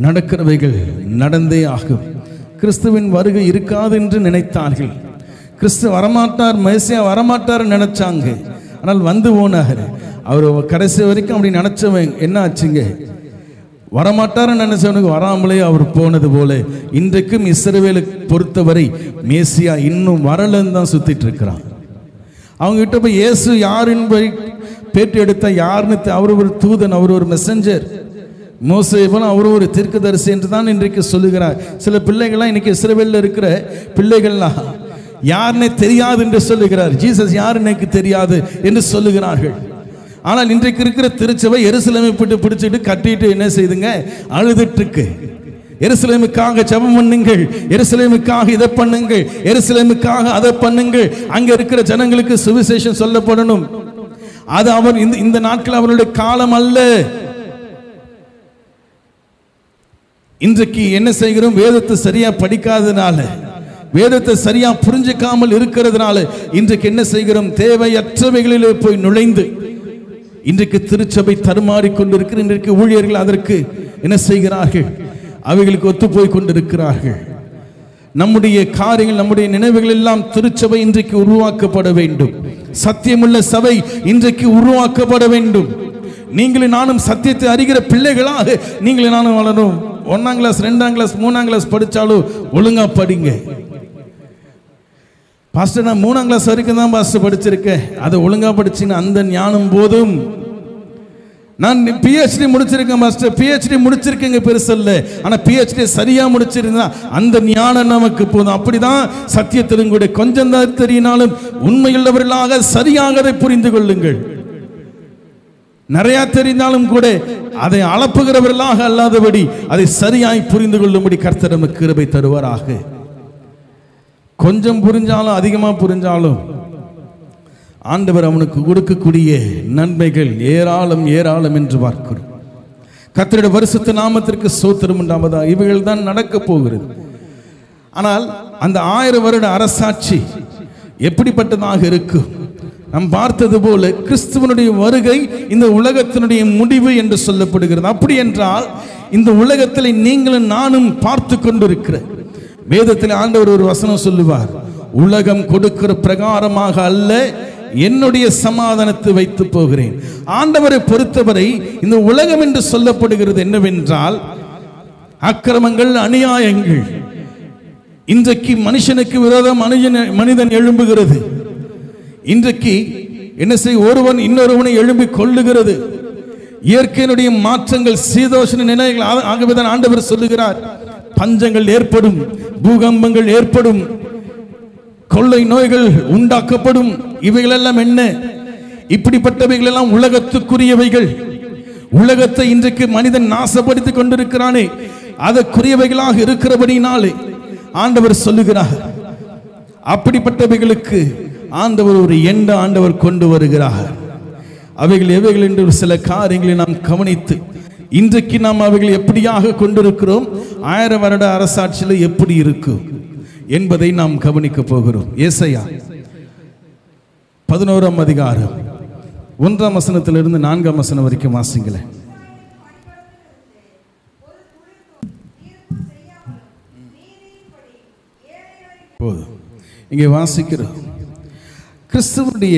நடக்கிறவைகள் நடந்தே ஆகும். கிறிஸ்துவின் வருகை இருக்காது என்று நினைத்தார்கள். கிறிஸ்து வரமாட்டார் மேசியா வரமாட்டார்னு நினைச்சாங்க. ஆனால் வந்து போனார். அவர் கடைசி வரைக்கும் அப்படி நினைச்சவன் என்ன ஆச்சுங்க? வரமாட்டாருன்னு நினைச்சவனுக்கு வராமலே அவர் போனது போல இன்றைக்கும் இஸ்ரவேலை பொறுத்தவரை மேசியா இன்னும் வரலன்னு தான் சுத்திட்டு இருக்கிறான் அவங்க கிட்ட போய் இயேசு யாருன்னு போய் பேட்டி எடுத்தா யாருன்னு அவர் ஒரு தூதன் அவர் ஒரு மெசஞ்சர் மோசே போல அவர் ஒரு தீர்க்கதரிசி என்று தான் இன்றைக்கு சொல்லுகிறார். சில பிள்ளைகள்லாம் இன்னைக்கு இஸ்ரவேலில் இருக்கிற பிள்ளைகள்லாம் யாருன்னே தெரியாது என்று சொல்லுகிறார். ஜீசஸ் யார் எனக்கு தெரியாது என்று சொல்லுகிறார்கள். ஆனால் இன்றைக்கு இருக்கிற திருச்சபை எருசலேமை போட்டு பிடிச்சிட்டு கட்டிட்டு என்ன செய்துங்க? அழுதுட்டு இருக்கு எருசலேமுக்காக ஜபம் பண்ணுங்கள். எருசலேமுக்காக இதை பண்ணுங்கள். எருசலேமுக்காக அதை பண்ணுங்கள். அங்க இருக்கிற ஜனங்களுக்கு சுவிசேஷம் சொல்லப்படணும். அது அவர் இந்த இந்த நாட்கள் அவருடைய காலம் அல்ல. இன்றைக்கு என்ன செய்கிறோம்? வேதத்தை சரியா படிக்காததுனால வேதத்தை சரியா புரிஞ்சுக்காமல் இருக்கிறதுனால இன்றைக்கு என்ன செய்கிறோம்? தேவையற்றவைகளிலே போய் நுழைந்து இன்றைக்கு திருச்சபை தருமாறி கொண்டிருக்கிற இன்றைக்கு ஊழியர்கள் அதற்கு என்ன செய்கிறார்கள்? அவைகளுக்கு ஒத்து போய் கொண்டிருக்கிறார்கள். நம்முடைய காரியங்கள் நம்முடைய நினைவுகள் எல்லாம் திருச்சபை இன்றைக்கு உருவாக்கப்பட வேண்டும். சத்தியமுள்ள சபை இன்றைக்கு உருவாக்கப்பட வேண்டும். நீங்களும் நானும் சத்தியத்தை அறிகிற பிள்ளைகளாக நீங்களும் நானும் வளரும் ஒன்னாம் கிளாஸ் ரெண்டாம் கிளாஸ் மூணாம் கிளாஸ் படித்தாலும் ஒழுங்கா படிங்க. பாஸ்டர் நான் மூணாம் கிளாஸ் வரைக்கும் தான் பாஸ்டர் படிச்சிருக்கேன். அதை ஒழுங்காக படிச்சுன்னு அந்த ஞானம் போதும். நான் பிஹெச்டி முடிச்சிருக்கேன் மாஸ்டர் பிஹெச்டி முடிச்சிருக்கேங்க பெருசல்ல. ஆனால் பிஹெச்டி சரியாக முடிச்சிருந்தா அந்த ஞானம் நமக்கு போதும். அப்படிதான் சத்தியத்திலும் கூட கொஞ்சம் தான் தெரியினாலும் உண்மையுள்ளவர்களாக சரியாக அதை புரிந்து கொள்ளுங்கள். நிறையா தெரிந்தாலும் கூட அதை அளப்புகிறவர்களாக அல்லாதபடி அதை சரியாய் புரிந்து கொள்ளும்படி கர்த்தர் நமக்கு கிருபை தருவாராக. கொஞ்சம் புரிஞ்சாலும் அதிகமாக புரிஞ்சாலும் ஆண்டவர் அவனுக்கு கொடுக்கக்கூடிய நன்மைகள் ஏராளம் ஏராளம் என்று பார்க்கிறோம். கத்தருடைய வருஷத்து நாமத்திற்கு சோத்திரம் உண்டாமதா இவைகள் தான் நடக்க போகிறது. ஆனால் அந்த ஆயிரம் வருட அரசாட்சி எப்படிப்பட்டதாக இருக்கும்? நாம் பார்த்தது போல கிறிஸ்துவனுடைய வருகை இந்த உலகத்தினுடைய முடிவு என்று சொல்லப்படுகிறது. அப்படி என்றால் இந்த உலகத்தில் நீங்களும் நானும் பார்த்து கொண்டிருக்கிறேன். வேதத்தில் ஆண்டவர் ஒரு வசனம் சொல்லுவார் உலகம் கொடுக்கிற பிரகாரமாக அல்ல என்னுடைய சமாதானத்தை வைத்து போகிறேன். ஆண்டவரை பொறுத்தவரை இந்த உலகம் என்று சொல்லப்படுகிறது என்னவென்றால் அக்கிரமங்கள் அநியாயங்கள். இன்றைக்கு மனுஷனுக்கு விரோதம் மனிதன் மனிதன் எழும்புகிறது. இன்றைக்கு என்ன செய் ஒருவன் இன்னொருவனை எழும்பி கொள்ளுகிறது இயற்கையினுடைய மாற்றங்கள் சீதோஷண நிலைகள் ஆகவேதான் ஆண்டவர் சொல்லுகிறார். பஞ்சங்கள் ஏற்படும் பூகம்பங்கள் ஏற்படும் கொள்ளை நோய்கள் உண்டாக்கப்படும். இவைகளெல்லாம் என்ன? இப்படிப்பட்டவைகள் எல்லாம் உலகத்துக்குரியவைகள். உலகத்தை இன்றைக்கு மனிதன் நாசப்படுத்திக் கொண்டிருக்கிறானே. அதற்குரியவைகளாக இருக்கிறபடினாலே ஆண்டவர் சொல்லுகிறார். அப்படிப்பட்டவைகளுக்கு ஆண்டவர் ஒரு எண்ட ஆண்டவர் கொண்டு வருகிறார். அவைகள் எவைகள் என்று ஒரு சில காரியங்களை நாம் கவனித்து இன்றைக்கு நாம் அவைகள் எப்படியாக கொண்டிருக்கிறோம்? ஆயிரம் வருட அரசாட்சியில் எப்படி இருக்கும் என்பதை நாம் கவனிக்க போகிறோம். ஏசையா பதினோராம் அதிகாரம் ஒன்றாம் வசனத்திலிருந்து நான்காம் வசனம் வரைக்கும் வாசிங்களேன் போதும் இங்கே வாசிக்கிறோம். கிறிஸ்துவனுடைய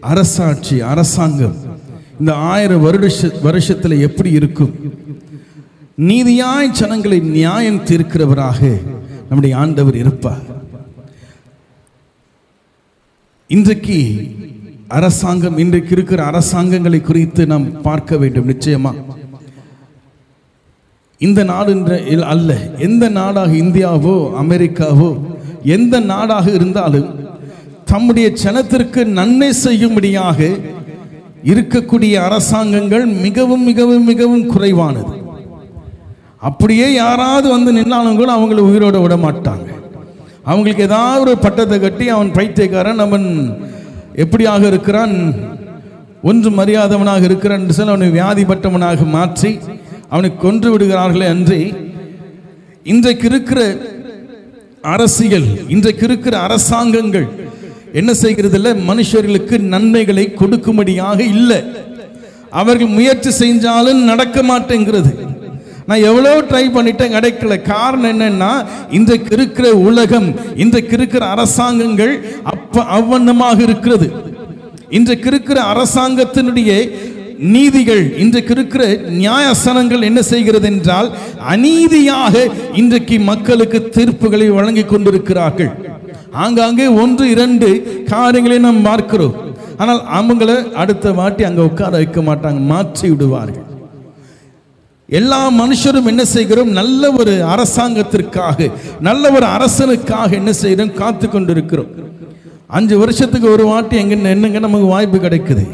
அரசாட்சி அரசாங்கம் இந்த ஆயிரம் வருட வருஷத்தில் எப்படி இருக்கும்? நீதியாய் ஜனங்களை நியாயம் தீர்க்கிறவராக நம்முடைய ஆண்டவர் இருப்பார். இன்றைக்கு அரசாங்கம் இன்றைக்கு இருக்கிற அரசாங்கங்களை குறித்து நாம் பார்க்க வேண்டும் நிச்சயமா? இந்த நாடு என்ற அல்ல. எந்த நாடாக இந்தியாவோ அமெரிக்காவோ எந்த நாடாக இருந்தாலும் தம்முடைய ஜனத்திற்கு நன்மை செய்யும்படியாக இருக்கக்கூடிய அரசாங்கங்கள் மிகவும் மிகவும் மிகவும் குறைவானது. அப்படியே யாராவது வந்து நின்னாலும் கூட அவங்களை உயிரோட விட மாட்டாங்க. அவங்களுக்கு ஏதாவது ஒரு பட்டத்தை கட்டி அவன் பைத்தியக்காரன் அவன் எப்படியாக இருக்கிறான் ஒன்று மரியாதவனாக இருக்கிறான் என்று சொல்லி அவனை வியாதிப்பட்டவனாக மாற்றி அவனை கொன்று விடுகிறார்களே அன்றி இன்றைக்கு இருக்கிற அரசியல் இன்றைக்கு இருக்கிற அரசாங்கங்கள் என்ன செய்கிறது இல்லை மனுஷர்களுக்கு நன்மைகளை கொடுக்கும்படியாக இல்லை. அவர்கள் முயற்சி செஞ்சாலும் நடக்க மாட்டேங்கிறது. நான் எவ்வளோ ட்ரை பண்ணிட்டேன் கிடைக்கல. காரணம் என்னன்னா இன்றைக்கு இருக்கிற உலகம் இன்றைக்கு இருக்கிற அரசாங்கங்கள் அப்ப அவ்வண்ணமாக இருக்கிறது. இன்றைக்கு இருக்கிற அரசாங்கத்தினுடைய நீதிகள் இன்றைக்கு இருக்கிற நியாயசனங்கள் என்ன செய்கிறது என்றால் அநீதியாக இன்றைக்கு மக்களுக்கு தீர்ப்புகளை வழங்கி கொண்டிருக்கிறார்கள். ஆங்காங்கே ஒன்று இரண்டு காரியங்களை நாம் பார்க்கிறோம். ஆனால் அவங்கள அடுத்த வாட்டி அங்கே உட்கார வைக்க மாட்டாங்க மாற்றி விடுவார்கள். எல்லா மனுஷரும் என்ன செய்கிறோம்? நல்ல ஒரு அரசாங்கத்திற்காக நல்ல ஒரு அரசனுக்காக என்ன செய்கிறோம்? காத்து கொண்டிருக்கிறோம். அஞ்சு வருஷத்துக்கு ஒரு வாட்டி எங்க என்னங்க நமக்கு வாய்ப்பு கிடைக்குது.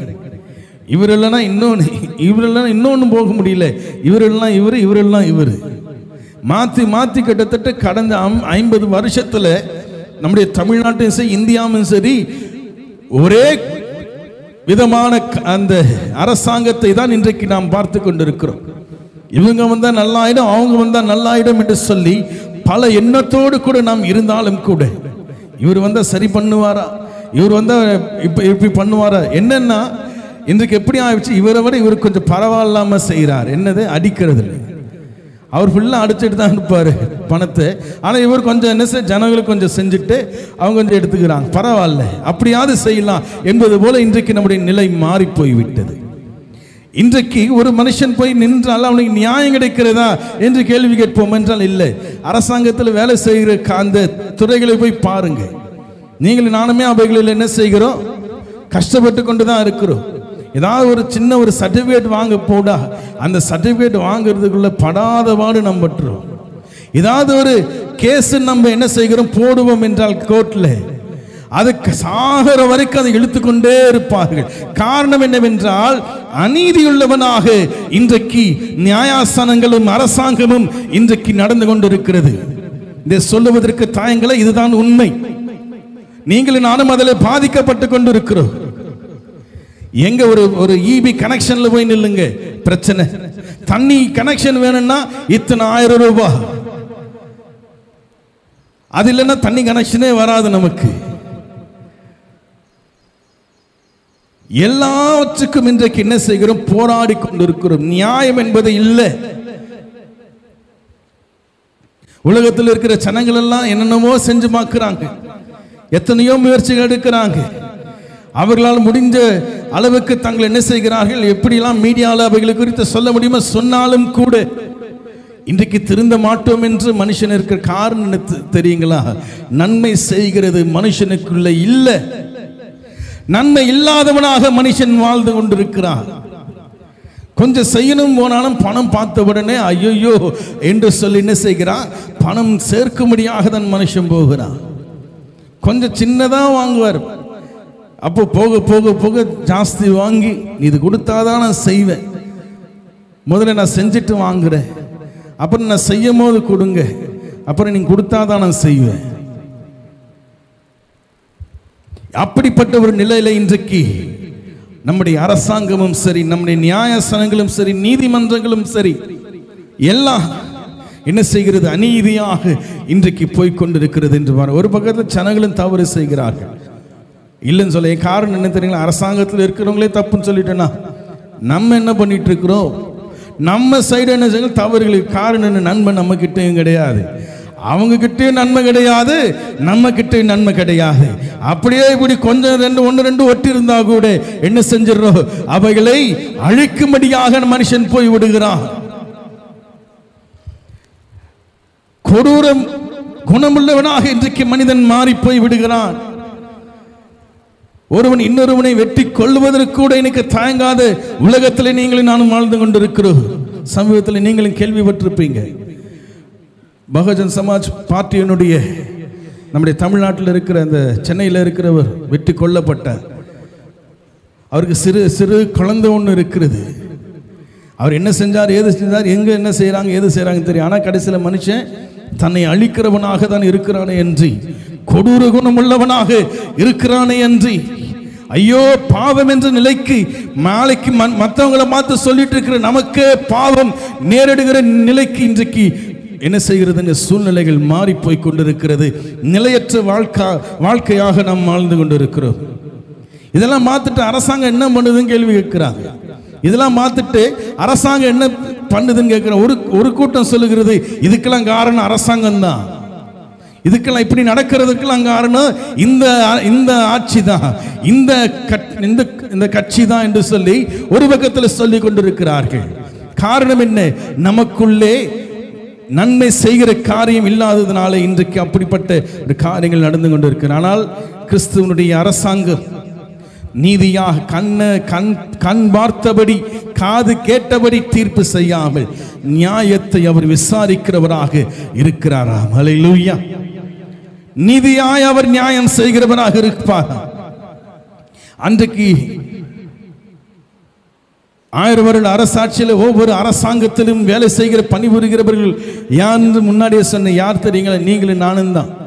இவர் இல்லைன்னா இன்னொன்று இவர் இல்லைன்னா இன்னொன்று போக முடியல. இவர் இல்லைனா இவர் இவர் இல்லைனா இவர். மாற்றி மாற்றி கிட்டத்தட்ட கடந்த ஐம்பது வருஷத்தில் நம்முடைய தமிழ்நாட்டையும் சரி இந்தியாவும் சரி ஒரே விதமான அந்த அரசாங்கத்தை தான் இன்றைக்கு நாம் பார்த்து கொண்டிருக்கிறோம். இவங்க வந்தால் நல்லாயிடும் அவங்க வந்தால் நல்லாயிடும் என்று சொல்லி பல எண்ணத்தோடு கூட நாம் இருந்தாலும் கூட இவர் வந்தா சரி பண்ணுவாரா? இவர் வந்தால் இப்போ இப்படி பண்ணுவாரா? என்னன்னா இன்றைக்கு எப்படி ஆயிடுச்சு? இவரை விட இவர் கொஞ்சம் பரவாயில்லாமல் செய்கிறார் என்னது? அடிக்கிறது இல்லை அவர் ஃபுல்லாக அடிச்சுட்டு தான் இருப்பார் பணத்தை. ஆனால் இவர் கொஞ்சம் என்ன செய்ய ஜனங்களுக்கு கொஞ்சம் செஞ்சுட்டு அவங்க கொஞ்சம் எடுத்துக்கிறாங்க. பரவாயில்ல. அப்படியாவது செய்யலாம். என்பது போல இன்றைக்கு நம்முடைய நிலை மாறி போய்விட்டது இன்றைக்கு ஒரு மனுஷன் போய் நின்றால் அவனுக்கு நியாயம் கிடைக்கிறதா என்று கேள்வி கேட்போம் என்றால் இல்லை. அரசாங்கத்தில் வேலை செய்கிற அந்த துறைகளை போய் பாருங்க. நீங்களும் நானுமே அவைகளில் என்ன செய்கிறோம்? கஷ்டப்பட்டு கொண்டு தான் இருக்கிறோம். ஏதாவது ஒரு சின்ன ஒரு சர்டிஃபிகேட் வாங்க போடா. அந்த சர்டிஃபிகேட் வாங்குறதுக்குள்ள படாத பாடு நம்ம ஏதாவது ஒரு கேஸ் நம்ம என்ன செய்கிறோம்? போடுவோம் என்றால் கோர்ட்ல அதுக்கு சாகிற வரைக்கும் அதை இழுத்துக்கொண்டே இருப்பார்கள். காரணம் என்னவென்றால் அநீதியுள்ளவனாக இன்றைக்கு நியாயாசனங்களும் அரசாங்கமும் இன்றைக்கு நடந்து கொண்டிருக்கிறது. இதை சொல்லுவதற்கு தாயங்களை இதுதான் உண்மை. நீங்களும் நானும் அதில் பாதிக்கப்பட்டு கொண்டிருக்கிறோம். எங்க ஒரு ஒரு இபி கனெக்ஷன்ல போய் நில்லுங்க. பிரச்சனை. தண்ணி கனெக்ஷன் வேணும்னா இத்தனை ஆயிரம் ரூபாய். அது இல்லைன்னா தண்ணி கனெக்ஷனே வராது நமக்கு. எல்லாவற்றுக்கும் இன்றைக்கு என்ன செய்கிறோம்? போராடி கொண்டிருக்கிறோம். நியாயம் என்பது இல்லை. உலகத்தில் இருக்கிற ஜனங்கள் எல்லாம் என்னென்னமோ செஞ்சு பார்க்கிறாங்க எத்தனையோ முயற்சிகள் எடுக்கிறாங்க. அவர்களால் முடிஞ்ச அளவுக்கு தாங்கள் என்ன செய்கிறார்கள்? எப்படிலாம் மீடியாவில் அவைகளை குறித்து சொல்ல முடியுமோ சொன்னாலும் கூட இன்றைக்கு திருந்த மாட்டோம் என்று மனுஷன் இருக்கிற காரணம் தெரியுங்களா? நன்மை செய்கிறது மனுஷனுக்குள்ள இல்லை. நன்மை இல்லாதவனாக மனுஷன் வாழ்ந்து கொண்டிருக்கிறான். கொஞ்சம் செய்யணும் போனாலும் பணம் பார்த்த உடனே ஐயோ என்று சொல்லி என்ன செய்கிறான்? பணம் சேர்க்கும்படியாக தான் மனுஷன் போகிறான். கொஞ்சம் சின்னதாக வாங்குவார். அப்போ போக போக போக ஜாஸ்தி வாங்கி நீ இது கொடுத்தாதான் நான் செய்வேன். முதல்ல நான் செஞ்சுட்டு வாங்குறேன். அப்புறம் நான் செய்யும் போது கொடுங்க. அப்புறம் நீங்க கொடுத்தாதான் நான் செய்வேன். அப்படிப்பட்ட ஒரு நிலையில இன்றைக்கு நம்முடைய அரசாங்கமும் சரி நம்முடைய நியாயசனங்களும் சரி நீதிமன்றங்களும் சரி எல்லாம் என்ன செய்கிறது? அநீதியாக இன்றைக்கு போய் கொண்டிருக்கிறது என்று ஒரு பக்கத்தில் ஜனங்களும் தவறு செய்கிறார்கள். இல்லைன்னு சொல்ல என் காரணம் என்ன தெரியுங்களா? அரசாங்கத்தில் இருக்கிறவங்களே தப்புன்னு சொல்லிட்டேன்னா நம்ம என்ன பண்ணிட்டு இருக்கிறோம்? நம்ம சைடு என்ன செய்யணும்? தவறுகளுக்கு காரணம் என்ன? நன்மை நம்ம கிட்டேயும் கிடையாது. அவங்க கிட்டேயும் நன்மை கிடையாது நம்ம கிட்டேயும் நன்மை கிடையாது. அப்படியே இப்படி கொஞ்சம் ரெண்டு ஒன்று ரெண்டு ஒட்டி இருந்தா கூட என்ன செஞ்சிடறோம் அவைகளை அழிக்கும்படியாக மனுஷன் போய் விடுகிறான். கொடூரம் குணமுள்ளவனாக இன்றைக்கு மனிதன் மாறி போய் விடுகிறான். ஒருவன் இன்னொருவனை வெட்டி கொள்வதற்கு கூட எனக்கு தயங்காத உலகத்தில் நீங்களும் நானும் வாழ்ந்து கொண்டிருக்கிறோம். சமீபத்தில் நீங்களும் கேள்விப்பட்டிருப்பீங்க. பகுஜன் சமாஜ் பார்ட்டியினுடைய நம்முடைய தமிழ்நாட்டில் இருக்கிற அந்த சென்னையில் இருக்கிறவர் வெட்டி கொல்லப்பட்ட அவருக்கு சிறு சிறு குழந்தை ஒன்று இருக்கிறது. அவர் என்ன செஞ்சார் ஏது செஞ்சார் எங்கே என்ன செய்கிறாங்க ஏது செய்கிறாங்க தெரியும். ஆனால் கடைசியில் மனுஷன் தன்னை அழிக்கிறவனாக தான் இருக்கிறானே என்று கொடூர குணமுள்ளவனாக இருக்கிறானே என்று ஐயோ பாவம் என்ற நிலைக்கு நாளைக்கு மன்- பார்த்து சொல்லிட்டு இருக்கிற நமக்கே பாவம் நேரிடுகிற நிலைக்கு இன்றைக்கு என்ன செய்கிறதுங்க? சூழ்நிலைகள் மாறி போய் கொண்டிருக்கிறது. நிலையற்ற வாழ்க்கை வாழ்க்கையாக நாம் வாழ்ந்து கொண்டிருக்கிறோம். இதெல்லாம் மாத்துட்டு அரசாங்கம் என்ன பண்ணுதுன்னு கேள்வி கேட்கிறாங்க. இதெல்லாம் மாத்துட்டு அரசாங்கம் என்ன பண்ணுதுன்னு கேட்கிற ஒரு ஒரு கூட்டம் சொல்லுகிறது இதுக்கெல்லாம் காரணம் அரசாங்கம் தான் இதுக்கெல்லாம் இப்படி நடக்கிறதுக்கெல்லாம் காரணம் இந்த இந்த ஆட்சி தான் இந்த கட்- இந்த இந்த கட்சி தான் என்று சொல்லி ஒரு பக்கத்தில் சொல்லி கொண்டிருக்கிறார்கள். காரணம் என்ன? நமக்குள்ளே நன்மை செய்கிற காரியம் இல்லாததுனால இன்றைக்கு அப்படிப்பட்ட ஒரு காரியங்கள் நடந்து கொண்டிருக்கிறது. ஆனால் கிறிஸ்துவனுடைய அரசாங்கம் நீதியாக கண்ண கண் கண் பார்த்தபடி காது கேட்டபடி தீர்ப்பு செய்யாமல் நியாயத்தை அவர் விசாரிக்கிறவராக இருக்கிறாராம். லூயா நீதியாய் அவர் நியாயம் செய்கிறவராக இருப்பார். அன்றைக்கு ஆயிரம் வருட அரசாட்சியில் ஒவ்வொரு அரசாங்கத்திலும் வேலை செய்கிற பணிபுரிகிறவர்கள் யார் முன்னாடியே சொன்ன யார் தெரியுங்களா? நீங்களும் நானும் தான்.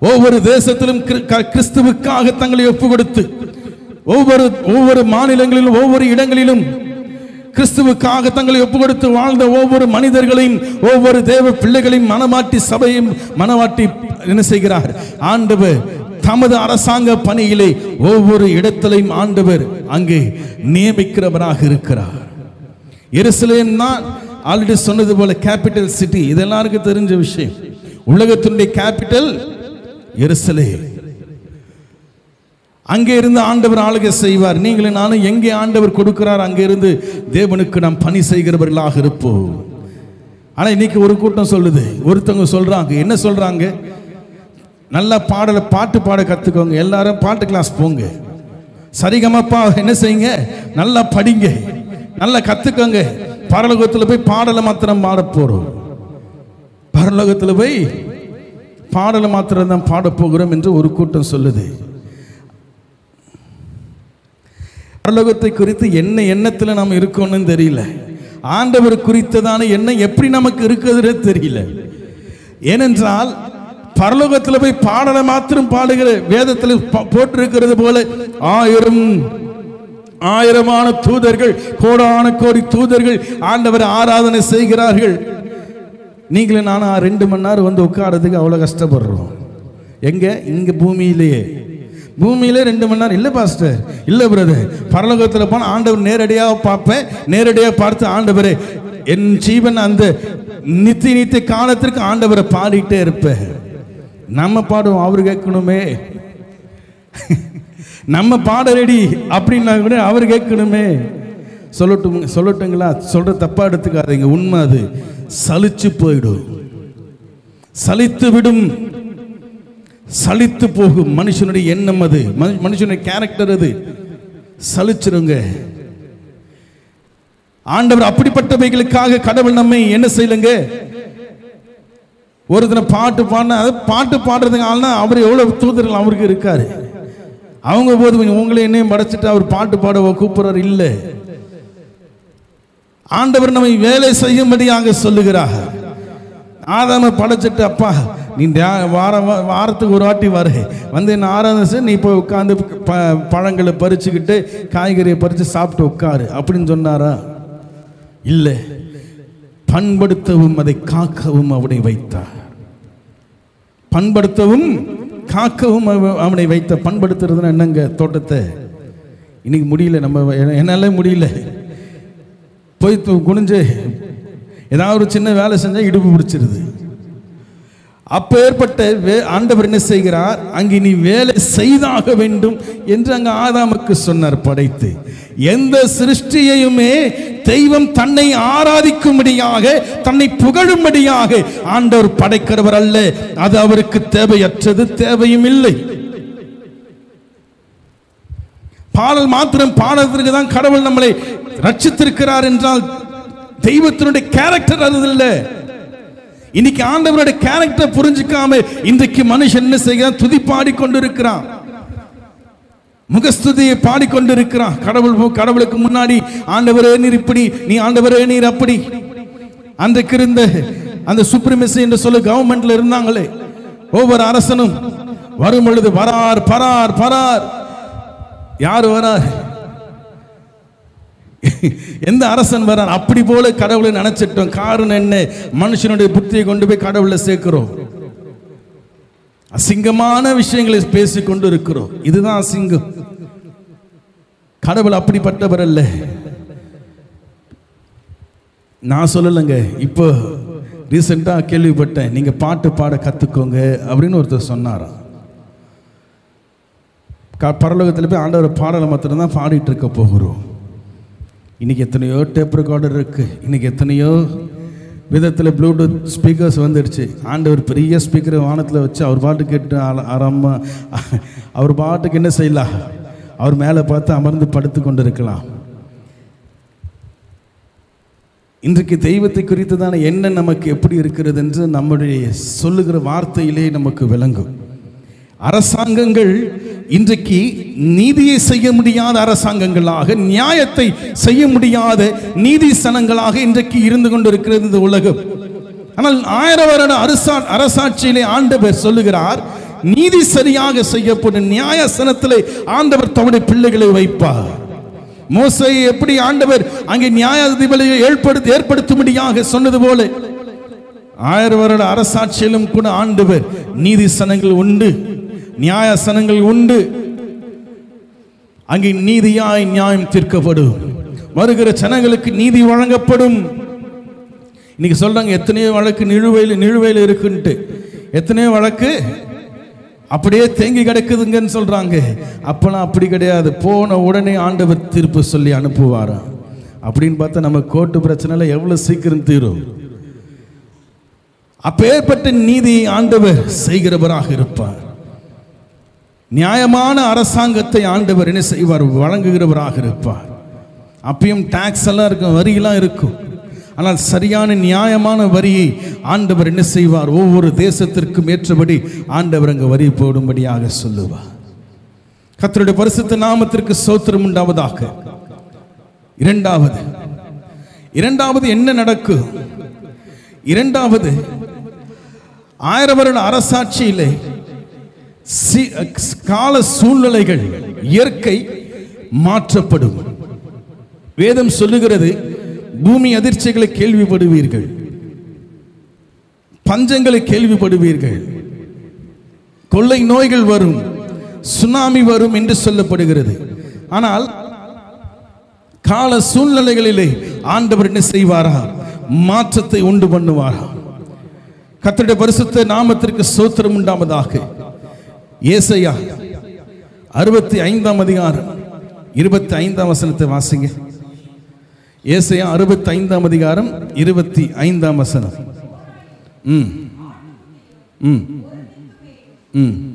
ஒவ்வொரு தேசத்திலும் க- கிறிஸ்துவுக்காக தங்களை ஒப்பு கொடுத்து ஒவ்வொரு ஒவ்வொரு மாநிலங்களிலும் ஒவ்வொரு இடங்களிலும் கிறிஸ்துவுக்காக தங்களை ஒப்பு கொடுத்து வாழ்ந்த ஒவ்வொரு மனிதர்களையும் ஒவ்வொரு தேவ பிள்ளைகளையும் மனமாட்டி சபையும் மனமாட்டி என்ன செய்கிறார்? ஆண்டவர் தமது அரசாங்க பணியிலே ஒவ்வொரு இடத்திலையும் ஆண்டவர் அங்கே நியமிக்கிறவராக இருக்கிறார். எருசலேம் தான் ஆல்ரெடி சொன்னது போல கேபிட்டல் சிட்டி. இது எல்லாருக்கும் தெரிஞ்ச விஷயம். உலகத்தினுடைய கேபிட்டல் எருசலேம். அங்கே இருந்து ஆண்டவர் ஆளுகை செய்வார். நீங்களும் நானும் எங்கே ஆண்டவர் கொடுக்கிறார்? அங்கே இருந்து தேவனுக்கு நாம் பணி செய்கிறவர்களாக இருப்போம். ஆனால் இன்னைக்கு ஒரு கூட்டம் சொல்லுது. ஒருத்தவங்க சொல்றாங்க. என்ன சொல்றாங்க? நல்லா பாடல பாட்டு பாட கத்துக்கோங்க. எல்லாரும் பாட்டு கிளாஸ் போங்க. சரிகமப்பா என்ன செய்யுங்க? நல்லா படிங்க. நல்லா கத்துக்கோங்க. பரலோகத்தில் போய் பாடலை மாத்திரம் பாட போறோம். பரலோகத்தில் போய் பாடலை மாத்திரம் தான் பாட போகிறோம் என்று ஒரு கூட்டம் சொல்லுது. பரலோகத்தை குறித்து என்ன எண்ணத்தில் நாம் இருக்கோம்னு தெரியல. ஆண்டவர் குறித்ததான எண்ணம் எப்படி நமக்கு இருக்கிறது தெரியல. ஏனென்றால் பரலோகத்தில் போய் பாடலை மாத்திரம் பாடுகிற வேதத்தில் போட்டிருக்கிறது போல ஆயிரம் ஆயிரமான தூதர்கள் கோடான கோடி தூதர்கள் ஆண்டவர் ஆராதனை செய்கிறார்கள். நீங்களும் நானும் ரெண்டு மணி நேரம் வந்து உட்காரதுக்கு அவ்வளோ கஷ்டப்படுறோம். எங்க? இங்க பூமியிலேயே. பூமியிலே ரெண்டு மணி நேரம். இல்லை பாஸ்டர். இல்லை பிரதர். பரலோகத்தில் போனால் ஆண்டவர் நேரடியாக பார்ப்பேன். நேரடியாக பார்த்து ஆண்டவரே என் ஜீவன் அந்த நித்தி நித்திய காலத்திற்கு ஆண்டவரை பாடிட்டே இருப்பேன். நம்ம பாடுவோம் அவர் கேட்கணுமே. நம்ம பாட ரெடி அப்படின்னா கூட அவர் கேட்கணுமே. சொல்லட்டும் சொல்லட்டுங்களா? சொல்ற தப்பா எடுத்துக்காதீங்க. உண்மை அது. சலிச்சு போயிடும். சலித்து விடும். சலித்து போகும். மனுஷனுடைய எண்ணம் அது. மனுஷனுடைய கேரக்டர் அது. சலிச்சிருங்க. ஆண்டவர் அப்படிப்பட்டவைகளுக்காக கடவுள் நம்மை என்ன செய்யலுங்க? ஒருத்தர் பாட்டு பாடினா அது பாட்டு பாடுறதுக்கு ஆள்னா அவர் எவ்வளோ தூதர்கள் அவருக்கு இருக்காரு. அவங்க போது உங்களை என்னையும் படைச்சிட்டு அவர் பாட்டு பாட கூப்பிடுறார் இல்லை. ஆண்டவர் நம்மை வேலை செய்யும்படியாக சொல்லுகிறார். ஆதாம படைச்சிட்டு அப்பா நீ வாரம் வாரத்துக்கு ஒரு வாட்டி வர. வந்து என்ன ஆராதனை நீ போய் உட்காந்து ப பழங்களை பறிச்சுக்கிட்டு காய்கறியை பறித்து சாப்பிட்டு உட்காரு அப்படின்னு சொன்னாரா? இல்லை. பண்படுத்தவும் அதை காக்கவும் அவனை வைத்தார். பண்படுத்தவும் காக்கவும் அவனை வைத்த பண்படுத்துறதுன்னு என்னங்க தோட்டத்தை? இன்னைக்கு முடியல நம்ம என்னால் முடியல. போய் குனிஞ்சு ஏதாவது ஒரு சின்ன வேலை செஞ்சால் இடுப்பு பிடிச்சிருது. அப்பேற்பட்ட வே- ஆண்டவர் என்ன செய்கிறார்? அங்கே நீ வேலை செய்தாக வேண்டும் என்று அங்கு ஆதாமுக்கு சொன்னார் படைத்து. எந்த சிருஷ்டியையுமே தெய்வம் தன்னை ஆராதிக்கும்படியாக தன்னை புகழும்படியாக ஆண்டவர் படைக்கிறவர் அல்ல. அது அவருக்கு தேவையற்றது தேவையும் இல்லை. பாடல் மாத்திரம் பாடத்திற்கு தான் கடவுள் நம்மளை ரட்சித்திருக்கிறார் என்றால் தெய்வத்தினுடைய கேரக்டர் அது இல்லை. இன்னைக்கு ஆண்டவருடைய கேரக்டர் புரிஞ்சுக்காம இன்றைக்கு மனுஷன் என்ன செய்கிறான்? துதி பாடிக்கொண்டிருக்கிறான். முகஸ்துதியை பாடிக்கொண்டிருக்கிறான். கடவுள் கடவுளுக்கு முன்னாடி ஆண்டவரே நீர் இப்படி நீ ஆண்டவரே நீர் அப்படி. அன்றைக்கு இருந்த அந்த சுப்ரீமசி என்று சொல்ல கவர்மெண்ட்ல இருந்தாங்களே. ஒவ்வொரு அரசனும் வரும் பொழுது வரார் பரார் பரார். யார் வரார்? எந்த அரசன் வரான்? அப்படி போல கடவுளை நினைச்சிட்டோம். காரணம் என்ன? மனுஷனுடைய புத்தியை கொண்டு போய் கடவுளை சேர்க்கிறோம். அசிங்கமான விஷயங்களை பேசி கொண்டு இருக்கிறோம். இதுதான் அசிங்கம். கடவுள் அப்படிப்பட்டவர் அல்ல. நான் சொல்லலைங்க. இப்போ ரீசெண்டாக கேள்விப்பட்டேன். நீங்கள் பாட்டு பாட கற்றுக்கோங்க அப்படின்னு ஒருத்தர் சொன்னாராம். க- பரலோகத்தில் போய் ஆண்டவர் பாடலை மாத்திரம்தான் பாடிட்டு இருக்க போகிறோம். இன்றைக்கி எத்தனையோ டேப் ரெக்கார்டர் இருக்குது இன்றைக்கி எத்தனையோ விதத்தில் ப்ளூடூத் ஸ்பீக்கர்ஸ் வந்துடுச்சு. ஆண்டவர் பெரிய ஸ்பீக்கரை வானத்தில் வச்சு அவர் பாட்டு கேட்டு ஆரம்ப அவர் பாட்டுக்கு என்ன செய்யலாம்? அவர் மேலே பார்த்து அமர்ந்து படுத்து கொண்டு இருக்கலாம் இன்றைக்கு தெய்வத்தை குறித்ததான என்ன நமக்கு எப்படி இருக்கிறது என்று நம்முடைய சொல்லுகிற வார்த்தையிலே நமக்கு விளங்கும். அரசாங்கங்கள் இன்றைக்கு நீதியை செய்ய முடியாத அரசாங்கங்களாக நியாயத்தை செய்ய முடியாத நீதி சனங்களாக இன்றைக்கு இருந்து கொண்டிருக்கிறது இந்த உலகம். ஆனால் ஆயிரம் வருட அரசா அரசாட்சியிலே ஆண்டவர் சொல்லுகிறார் நீதி சரியாக செய்யப்படும் நியாயசனத்திலே ஆண்டவர் தம்முடைய பிள்ளைகளை வைப்பார். மோசையை எப்படி ஆண்டவர் அங்கே நியாயாதிபதியை ஏற்படுத்தி ஏற்படுத்தும்படியாக சொன்னது போல ஆயிரம் வருட அரசாட்சியிலும் கூட ஆண்டவர் நீதி சனங்கள் உண்டு. நியாயசனங்கள் உண்டு. அங்கே நீதியாய் நியாயம் தீர்க்கப்படும். வருகிற ஜனங்களுக்கு நீதி வழங்கப்படும். இன்னைக்கு சொல்றாங்க எத்தனையோ வழக்கு நிழுவையில் நிழுவையில் இருக்குன்ட்டு. எத்தனையோ வழக்கு அப்படியே தேங்கி கிடக்குதுங்கன்னு சொல்றாங்க. அப்பெல்லாம் அப்படி கிடையாது. போன உடனே ஆண்டவர் தீர்ப்பு சொல்லி அனுப்புவாராம் அப்படின்னு பார்த்தா நம்ம கோர்ட்டு பிரச்சனையில் எவ்வளோ சீக்கிரம் தீரும்? அப்பேற்பட்ட நீதியை ஆண்டவர் செய்கிறவராக இருப்பார். நியாயமான அரசாங்கத்தை ஆண்டவர் என்ன செய்வார்? வழங்குகிறவராக இருப்பார். அப்பயும் டாக்ஸ் எல்லாம் இருக்கும் வரியெல்லாம் இருக்கும். ஆனால் சரியான நியாயமான வரியை ஆண்டவர் என்ன செய்வார்? ஒவ்வொரு தேசத்திற்கும் ஏற்றபடி ஆண்டவர் அங்கே வரி போடும்படியாக சொல்லுவார். கத்தருடைய பரிசுத்த நாமத்திற்கு சோத்திரம் உண்டாவதாக. இரண்டாவது இரண்டாவது என்ன நடக்கும் இரண்டாவது ஆயிரம் வருட அரசாட்சியிலே கால சூழ்நிலைகள் இயற்கை மாற்றப்படும். வேதம் சொல்லுகிறது பூமி அதிர்ச்சிகளை கேள்விப்படுவீர்கள். பஞ்சங்களை கேள்விப்படுவீர்கள். கொள்ளை நோய்கள் வரும் சுனாமி வரும் என்று சொல்லப்படுகிறது. ஆனால் கால சூழ்நிலைகளிலே ஆண்டவர் என்ன செய்வாரா? மாற்றத்தை உண்டு பண்ணுவாரா? கத்திட பரிசுத்த நாமத்திற்கு சோத்திரம் உண்டாமதாக ஏசையா அறுபத்தி ஐந்தாம் அதிகாரம் இருபத்தி ஐந்தாம் வசனத்தை வாசிங்க. ஏசையா அறுபத்தி ஐந்தாம் அதிகாரம் இருபத்தி ஐந்தாம் வசனம். ம். ம். ம்.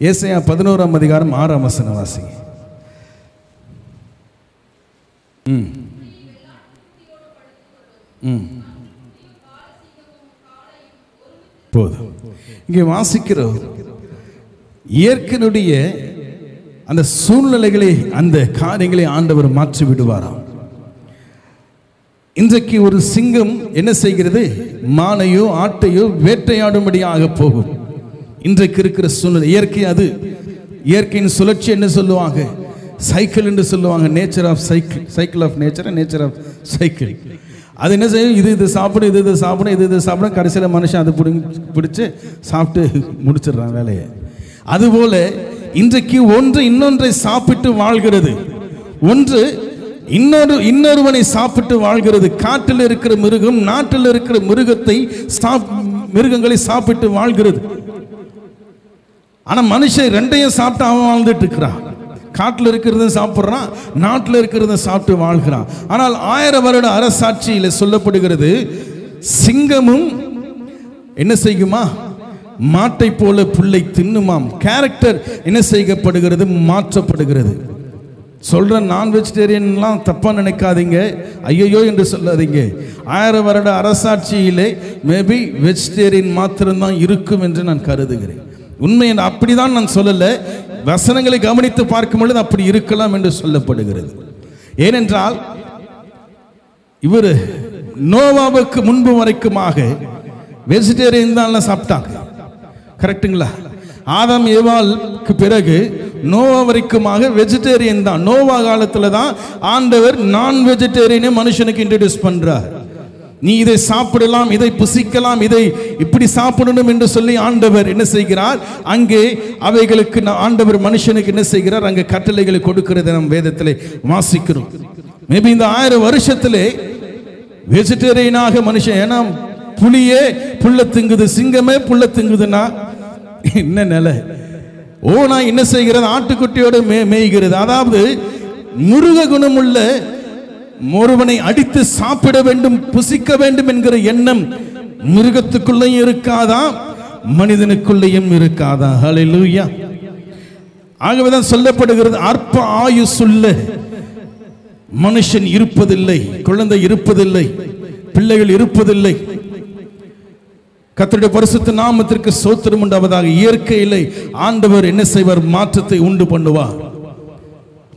ஏசையா பதினோராம் அதிகாரம் ஆறாம் வசனம் வாசிங்க. ம். ம். போதும். இங்கே வாசிக்கிறோம். இயற்கையினுடைய அந்த சூழ்நிலைகளை அந்த காரியங்களை ஆண்டவர் மாற்றி விடுவாராம். இன்றைக்கு ஒரு சிங்கம் என்ன செய்கிறது? மானையோ ஆட்டையோ வேட்டையாடும்படியாக போகும். இன்றைக்கு இருக்கிற சூழ்நிலை இயற்கை அது. இயற்கையின் சுழற்சி என்ன சொல்லுவாங்க? சைக்கிள் என்று சொல்லுவாங்க. Nature of cycle cycle of nature nature of cycle அது என்ன செய்யும்? இது இது சாப்பிடும் இது இது சாப்பிடும் இது இது சாப்பிடும் கடைசியில் மனுஷன் அது பிடிச்சி சாப்பிட்டு முடிச்சிடுறான் வேலையை. அதுபோல இன்றைக்கு ஒன்று இன்னொன்றை சாப்பிட்டு வாழ்கிறது. ஒன்று இன்னொரு இன்னொருவனை சாப்பிட்டு வாழ்கிறது. காட்டில் இருக்கிற மிருகம் நாட்டில் இருக்கிற மிருகத்தை சாப் மிருகங்களை சாப்பிட்டு வாழ்கிறது. ஆனா மனுஷன் ரெண்டையும் சாப்பிட்டு அவன் வாழ்ந்துட்டு இருக்கிறான். காட்டில் இருக்கிறத சாப்பிட்றான் நாட்டில் இருக்கிறத சாப்பிட்டு வாழ்கிறான். ஆனால் ஆயிரம் வருட அரசாட்சியில் சொல்லப்படுகிறது சிங்கமும் என்ன செய்யுமா? மாட்டை போல புல்லை தின்னுமாம். கேரக்டர் என்ன செய்யப்படுகிறது? மாற்றப்படுகிறது. சொல்ற நான் வெஜிடேரியன்லாம் தப்பா நினைக்காதீங்க. ஐயையோ என்று சொல்லாதீங்க. ஆயிரம் வருட அரசாட்சியிலே மேபி வெஜிடேரியன் மாத்திரம்தான் இருக்கும் என்று நான் கருதுகிறேன். உண்மை என்று அப்படிதான் நான் சொல்லலை. வசனங்களை கவனித்து பார்க்கும் பொழுது அப்படி இருக்கலாம் என்று சொல்லப்படுகிறது. ஏனென்றால் இவர் நோவாவுக்கு முன்பு வரைக்குமாக வெஜிடேரியன் தான் சாப்பிட்டாங்க. கரெக்ட்டுங்களா? ஆதாம் ஏவாளுக்கு பிறகு நோவா வரைக்குமாக வெஜிடேரியன் தான். நோவா காலத்தில் தான் ஆண்டவர் நான் வெஜிடேரியனே மனுஷனுக்கு இன்ட்ரடியூஸ் பண்ணுறார் நீ இதை சாப்பிடலாம் இதை புசிக்கலாம் இதை இப்படி சாப்பிடணும் என்று சொல்லி ஆண்டவர் என்ன செய்கிறார்? அங்கே அவைகளுக்கு ஆண்டவர் மனுஷனுக்கு என்ன செய்கிறார்? அங்கே கட்டளைகளை கொடுக்கிறது நம் வேதத்தில் வாசிக்கிறோம். மேபி இந்த ஆயிரம் வருஷத்திலே வெஜிடேரியனாக மனுஷன் ஏன்னா புலியே புள்ள திங்குது சிங்கமே புள்ள திங்குதுன்னா என்ன நிலை? ஓனா என்ன செய்கிறது? ஆட்டுக்குட்டியோடு மே மேய்கிறது. அதாவது முருக குணமுள்ள ஒருவனை அடித்து சாப்பிட வேண்டும் புசிக்க வேண்டும் என்கிற எண்ணம் மிருகத்துக்குள்ளேயும் இருக்காதா? மனிதனுக்குள்ளேயும் இருக்காதா? ஹalleluya ஆகவேதான் சொல்லப்படுகிறது அற்ப ஆயுசுள்ள மனுஷன் இருப்பதில்லை குழந்தை இருப்பதில்லை பிள்ளைகள் இருப்பதில்லை. கத்தருடைய பரிசுத்த நாமத்திற்கு சோத்திரம் உண்டாவதாக இயற்கையிலே ஆண்டவர் என்ன செய்வார்? மாற்றத்தை உண்டு பண்ணுவார்.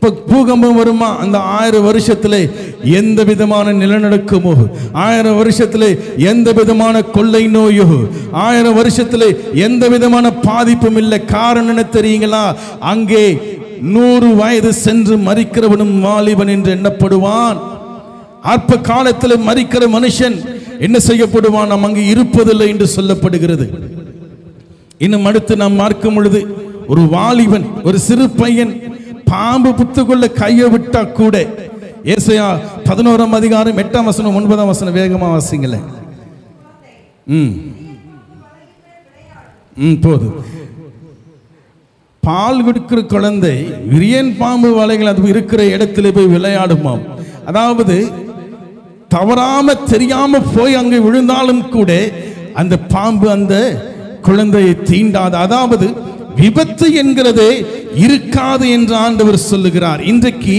இப்போ பூகம்பம் வருமா? அந்த ஆயிரம் வருஷத்தில் எந்த விதமான நிலநடுக்கமோ? ஆயிரம் வருஷத்தில் எந்த விதமான கொள்ளை நோயோ? ஆயிரம் வருஷத்தில் எந்த விதமான பாதிப்பும் இல்லை. காரணம் என்ன தெரியுங்களா? அங்கே நூறு வயது சென்று மறிக்கிறவனும் வாலிபன் என்று எண்ணப்படுவான். அற்ப காலத்தில் மறிக்கிற மனுஷன் என்ன செய்யப்படுவான்? நாம் அங்கு இருப்பதில்லை என்று சொல்லப்படுகிறது. இன்னும் அடுத்து நாம் பார்க்கும் பொழுது ஒரு வாலிபன் ஒரு சிறு பையன் பாம்பு புத்துக்குள்ள கையை விட்டா கூட. ஏசையா பதினோராம் அதிகாரம் எட்டாம் வசனம் ஒன்பதாம் வசனம் வேகமா வாசிங்கள. ம். ம் போதும் பால் கொடுக்கிற குழந்தை விரியன் பாம்பு வலைகள் அது இருக்கிற இடத்துல போய் விளையாடுமாம். அதாவது தவறாம தெரியாம போய் அங்கே விழுந்தாலும் கூட அந்த பாம்பு அந்த குழந்தையை தீண்டாது. அதாவது விபத்து என்கிறது இருக்காது என்று ஆண்டவர் சொல்லுகிறார். இன்றைக்கு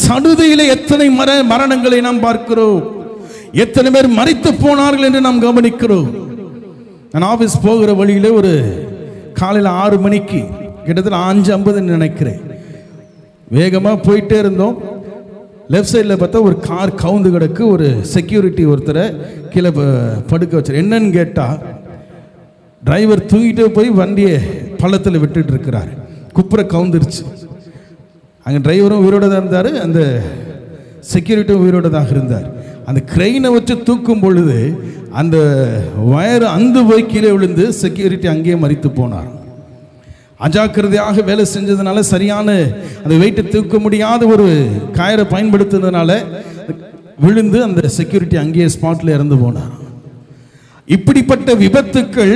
சடுதையில எத்தனை மர மரணங்களை நாம் பார்க்கிறோம். எத்தனை பேர் மறித்து போனார்கள் என்று நாம் கவனிக்கிறோம். நான் ஆபீஸ் போகிற வழியிலே ஒரு காலையில் ஆறு மணிக்கு கிட்டத்தட்ட அஞ்சு ஐம்பதுன்னு நினைக்கிறேன். வேகமாக போயிட்டே இருந்தோம். லெஃப்ட் சைடில் பார்த்தா ஒரு கார் கவுந்து கிடக்கு. ஒரு செக்யூரிட்டி ஒருத்தரை கீழே படுக்க வச்சார். என்னன்னு கேட்டால் டிரைவர் தூங்கிட்டே போய் வண்டியை பள்ளத்தில் விட்டுட்டு இருக்கிறார். குப்புற கவுந்துருச்சு. அங்கே டிரைவரும் உயிரோட தான் இருந்தார். அந்த செக்யூரிட்டியும் உயிரோட தான் இருந்தார். அந்த கிரெயினை வச்சு தூக்கும் பொழுது அந்த வயர் அந்து போய் கீழே விழுந்து செக்யூரிட்டி அங்கேயே மறித்து போனார். அஜாக்கிரதையாக வேலை செஞ்சதுனால சரியான அந்த வெயிட்டை தூக்க முடியாத ஒரு கயரை பயன்படுத்துனதுனால விழுந்து அந்த செக்யூரிட்டி அங்கேயே ஸ்பாட்டில் இறந்து போனார். இப்படிப்பட்ட விபத்துக்கள்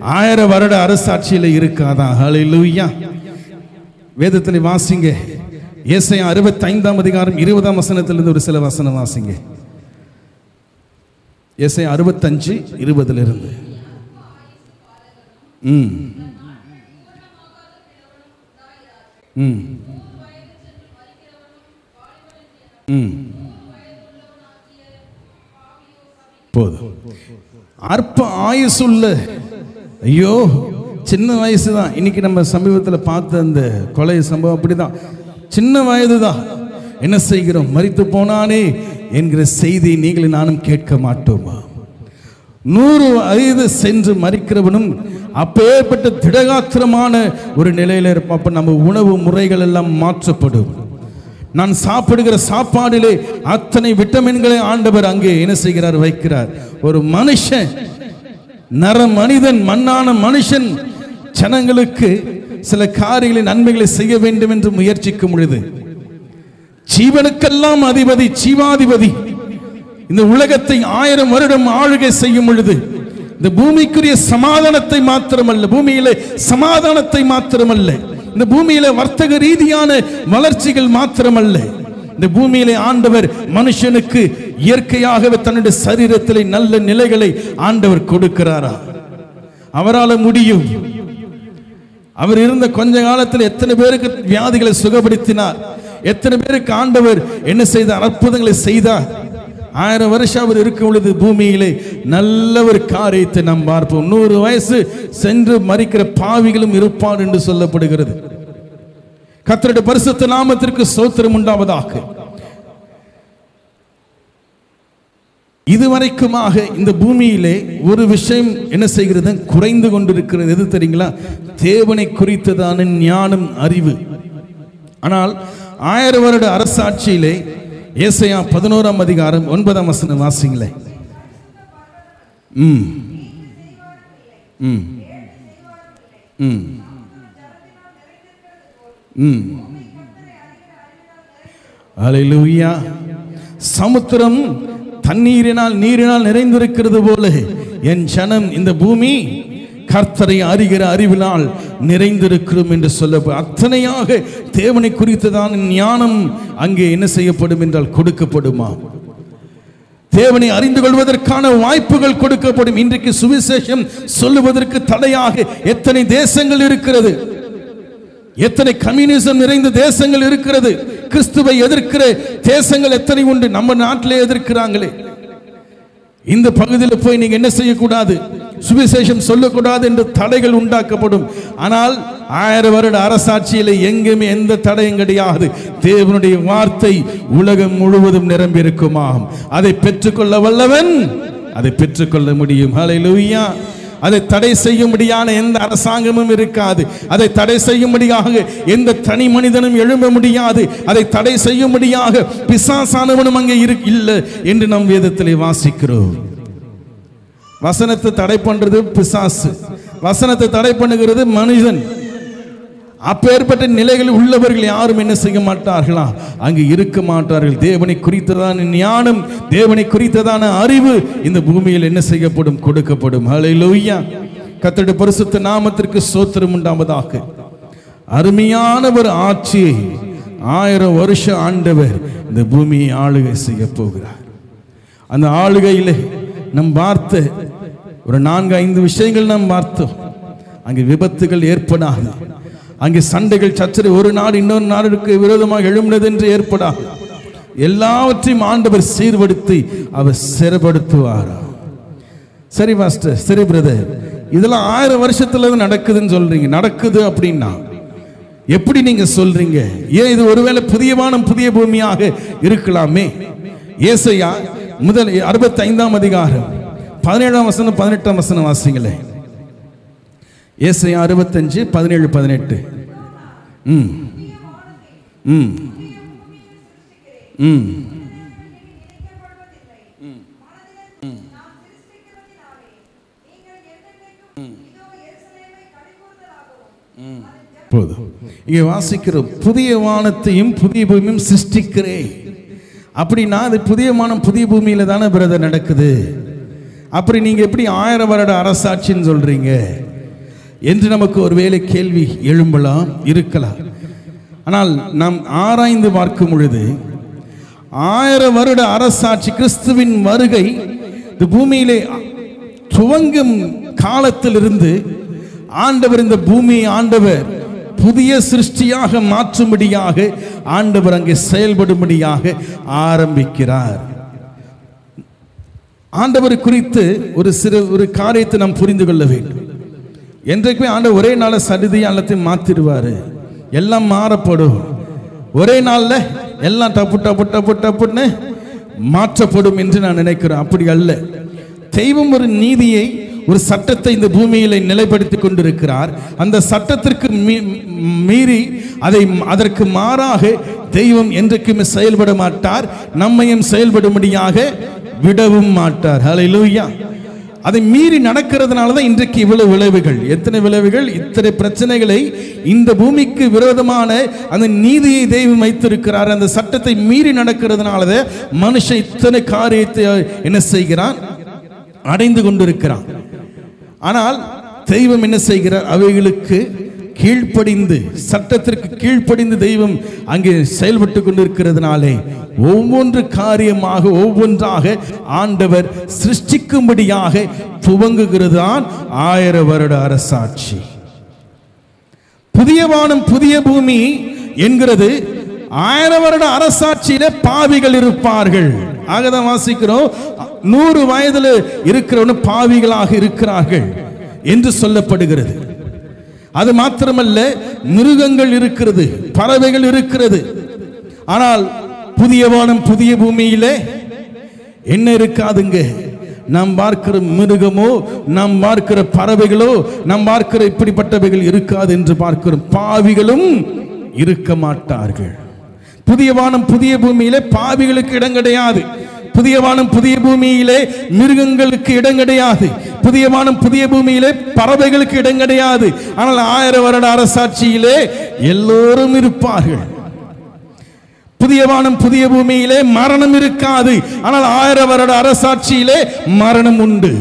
ஆயிரம் வருட அரசாட்சியில் இருக்காதா? ஹalleluya வேதத்தில் வாசிங்க. ஏசாயா அறுபத்தைந்தாம் அதிகாரம் இருபதாம் வசனத்திலிருந்து ஒரு சில வசனம் வாசிங்க. ஏசாயா அறுபத்தஞ்சு இருபதுல இருந்து ம். ம். ம். போதும். அற்ப ஆயுசுள்ள ஐயோ சின்ன வயசு தான் இன்னைக்கு நம்ம சமீபத்தில் பார்த்த அந்த கொலை சம்பவம் அப்படிதான். சின்ன வயது தான் என்ன செய்கிறோம்? மறித்து போனானே என்கிற செய்தி நீங்களும் நானும் கேட்க மாட்டோமா? நூறு வயது சென்று மறிக்கிறவனும் அப்பேற்பட்ட திடகாத்திரமான ஒரு நிலையில் இருப்போம். அப்போ நம்ம உணவு முறைகள் எல்லாம் மாற்றப்படும். நான் சாப்பிடுகிற சாப்பாடிலே அத்தனை விட்டமின்களை ஆண்டவர் அங்கே என்ன செய்கிறார்? வைக்கிறார். ஒரு மனுஷன் நர மனிதன் மண்ணான மனுஷன். ஜனங்களுக்கு சில காரியங்களை நன்மைகளை செய்ய வேண்டும் என்று முயற்சிக்கும் பொழுது ஜீவனுக்கெல்லாம் அதிபதி ஜீவாதிபதி இந்த உலகத்தை ஆயிரம் வருடம் ஆளுகை செய்யும் பொழுது இந்த பூமிக்குரிய சமாதானத்தை மாத்திரமல்ல பூமியில சமாதானத்தை மாத்திரமல்ல இந்த பூமியில வர்த்தக ரீதியான வளர்ச்சிகள் மாத்திரமல்ல. இந்த பூமியிலே ஆண்டவர் மனுஷனுக்கு இயற்கையாகவே தன்னுடைய சரீரத்திலே நல்ல நிலைகளை ஆண்டவர் கொடுக்கிறாரா? அவரால முடியும். அவர் இருந்த கொஞ்ச காலத்தில் எத்தனை பேருக்கு வியாதிகளை சுகப்படுத்தினார்? எத்தனை பேருக்கு ஆண்டவர் என்ன செய்தார் அற்புதங்களை செய்தார்? ஆயிரம் வருஷம் அவர் இருக்கும் பொழுது பூமியிலே நல்ல ஒரு காரியத்தை நாம் பார்ப்போம். நூறு வயசு சென்று மறிக்கிற பாவிகளும் இருப்பார் என்று சொல்லப்படுகிறது. கத்தருடைய பரிசுத்த நாமத்திற்கு சோத்திரம் உண்டாவதாக. இதுவரைக்குமாக இந்த பூமியிலே ஒரு விஷயம் என்ன செய்கிறது? குறைந்து கொண்டிருக்கிறது. எது தெரியுங்களா? தேவனை குறித்ததான ஞானம் அறிவு. ஆனால் ஆயிரம் வருட அரசாட்சியிலே ஏசையா பதினோராம் அதிகாரம் ஒன்பதாம் வசனம் வாசிங்களே ம். ம். ம். ம். சமுத்திரம் தண்ணீரினால் நீரினால் நிறைந்திருக்கிறது போல என் ஜனம் இந்த பூமி கர்த்தரை அறிகிற அறிவினால் நிறைந்திருக்கிறோம் என்று சொல்ல அத்தனையாக தேவனை குறித்துதான் ஞானம் அங்கே என்ன செய்யப்படும் என்றால் கொடுக்கப்படுமா? தேவனை அறிந்து கொள்வதற்கான வாய்ப்புகள் கொடுக்கப்படும். இன்றைக்கு சுவிசேஷம் சொல்லுவதற்கு தடையாக எத்தனை தேசங்கள் இருக்கிறது? எத்தனை கம்யூனிசம் நிறைந்த தேசங்கள் இருக்கிறது? கிறிஸ்துவை எதிர்க்கிற தேசங்கள் எத்தனை உண்டு? நம்ம நாட்டிலே எதிர்க்கிறாங்களே. இந்த பகுதியில் போய் நீங்க என்ன செய்யக்கூடாது? சுவிசேஷம் சொல்லக்கூடாது என்று தடைகள் உண்டாக்கப்படும். ஆனால் ஆயிரம் வருட அரசாட்சியில் எங்குமே எந்த தடையும் கிடையாது. தேவனுடைய வார்த்தை உலகம் முழுவதும் நிரம்பி இருக்குமாம். அதை பெற்றுக்கொள்ள வல்லவன் அதை பெற்றுக்கொள்ள முடியும். ஹalleluya அதை தடை செய்யும்படியான எந்த அரசாங்கமும் இருக்காது. அதை தடை செய்யும்படியாக எந்த தனி மனிதனும் எழும்ப முடியாது. அதை தடை செய்யும்படியாக பிசாசானவனும் அங்கே இரு இல்லை என்று நம் வேதத்திலே வாசிக்கிறோம். வசனத்தை தடை பண்றது பிசாசு. வசனத்தை தடை பண்ணுகிறது மனிதன். அப்பேற்பட்ட நிலைகளில் உள்ளவர்கள் யாரும் என்ன செய்ய மாட்டார்களா? அங்கு இருக்க மாட்டார்கள். தேவனை குறித்ததான ஞானம் தேவனை குறித்ததான அறிவு இந்த பூமியில் என்ன செய்யப்படும்? கொடுக்கப்படும். ஹalleluya கர்த்தருடைய பரிசுத்த நாமத்திற்கு சோத்திரம் உண்டாமதாக அருமையான ஒரு ஆட்சியை ஆயிரம் வருஷம் ஆண்டவர் இந்த பூமியை ஆளுகை செய்ய போகிறார். அந்த ஆளுகையிலே நம் பார்த்த ஒரு நான்கு ஐந்து விஷயங்கள் நாம் பார்த்தோம். அங்கே விபத்துகள் ஏற்படாது. அங்கே சண்டைகள் சச்சரவு. ஒரு நாடு இன்னொரு நாடுக்கு விரோதமாக எழும்பினது என்று ஏற்படா. எல்லாவற்றையும் ஆண்டவர் சீர்படுத்தி அவர் சிறப்படுத்துவாரா? சரி மாஸ்டர் சரி பிரதர் இதெல்லாம் ஆயிரம் வருஷத்துல நடக்குதுன்னு சொல்றீங்க. நடக்குது அப்படின்னா எப்படி நீங்க சொல்றீங்க? ஏன் இது ஒருவேளை புதிய வானம் புதிய பூமியாக இருக்கலாமே? ஏசையா முதல் அறுபத்தி ஐந்தாம் அதிகாரம் பதினேழாம் வசனம் பதினெட்டாம் வசனம் வாசிங்களேன். ஏசையா அறுபத்தஞ்சு பதினேழு பதினெட்டு. ம். ம். ம். போதும். இங்கே வாசிக்கிறோம் புதிய வானத்தையும் புதிய பூமியும் சிருஷ்டிக்கிறேன். அப்படின்னா அது புதிய வானம் புதிய பூமியில தானே பிரதர் நடக்குது. அப்படி நீங்க எப்படி ஆயிரம் வருட அரசாட்சின்னு சொல்றீங்க? என்று நமக்கு ஒருவேளை கேள்வி எழும்பலாம் இருக்கலாம். ஆனால் நாம் ஆராய்ந்து பார்க்கும் பொழுது ஆயிரம் வருட அரசாட்சி கிறிஸ்துவின் வருகை இந்த பூமியிலே துவங்கும் காலத்திலிருந்து ஆண்டவர் இந்த பூமியை ஆண்டவர் புதிய சிருஷ்டியாக மாற்றும்படியாக ஆண்டவர் அங்கே செயல்படும்படியாக ஆரம்பிக்கிறார். ஆண்டவர் குறித்து ஒரு சிறு ஒரு காரியத்தை நாம் புரிந்து கொள்ள வேண்டும். என்றைக்குமே ஆண்டு ஒரே நாளில் சடுதி எல்லாத்தையும் மாற்றிடுவார் எல்லாம் மாறப்படும். ஒரே நாளில் எல்லாம் டப்பு டப்பு டப்பு டப்புன்னு மாற்றப்படும் என்று நான் நினைக்கிறேன். அப்படி அல்ல. தெய்வம் ஒரு நீதியை ஒரு சட்டத்தை இந்த பூமியில நிலைப்படுத்தி கொண்டிருக்கிறார். அந்த சட்டத்திற்கு மீ- மீறி அதை அதற்கு மாறாக தெய்வம் என்றைக்குமே செயல்பட மாட்டார். நம்மையும் செயல்படும்படியாக விடவும் மாட்டார். ஹalleluya அதை மீறி நடக்கிறதுனால தான் இன்றைக்கு இவ்வளவு விளைவுகள். எத்தனை விளைவுகள்? இத்தனை பிரச்சனைகளை இந்த பூமிக்கு விரோதமான அந்த நீதியை தெய்வம் வைத்திருக்கிறார். அந்த சட்டத்தை மீறி நடக்கிறதுனால மனுஷன் இத்தனை காரியத்தை என்ன செய்கிறான்? அடைந்து கொண்டிருக்கிறான். ஆனால் தெய்வம் என்ன செய்கிறார்? அவைகளுக்கு கீழ்ப்படிந்து சட்டத்திற்கு கீழ்ப்படிந்து தெய்வம் அங்கே செயல்பட்டு கொண்டிருக்கிறதுனாலே ஒவ்வொன்று காரியமாக ஒவ்வொன்றாக ஆண்டவர் சிருஷ்டிக்கும்படியாக துவங்குகிறது தான் ஆயிர வருட அரசாட்சி. புதிய வானம் புதிய பூமி என்கிறது ஆயிர வருட அரசாட்சியில பாவிகள் இருப்பார்கள். ஆகதான் வாசிக்கிறோம் நூறு வயதுல இருக்கிறவனு பாவிகளாக இருக்கிறார்கள் என்று சொல்லப்படுகிறது. அது மாத்திரமல்ல மிருகங்கள் இருக்கிறது பறவைகள் இருக்கிறது. ஆனால் புதிய வானம் புதிய பூமியிலே என்ன இருக்காதுங்க? நாம் பார்க்கிற மிருகமோ நாம் பார்க்கிற பறவைகளோ நாம் பார்க்கிற இப்படிப்பட்டவைகள் இருக்காது என்று பார்க்கிறோம் பாவிகளும் இருக்க மாட்டார்கள். புதிய வானம் புதிய பூமியிலே பாவிகளுக்கு இடம் கிடையாது. புதிய வானம் புதிய பூமியிலே மிருகங்களுக்கு இடம் கிடையாது புதிய வானம் புதிய பூமியிலே பறவைகளுக்கு இடம் கிடையாது ஆனால் ஆயிரம் வருட அரசாட்சியிலே எல்லோரும் இருப்பார்கள். புதிய வானம் புதிய பூமியிலே மரணம் இருக்காது. ஆனால் ஆயிரம் வருட அரசாட்சியிலே மரணம் உண்டு.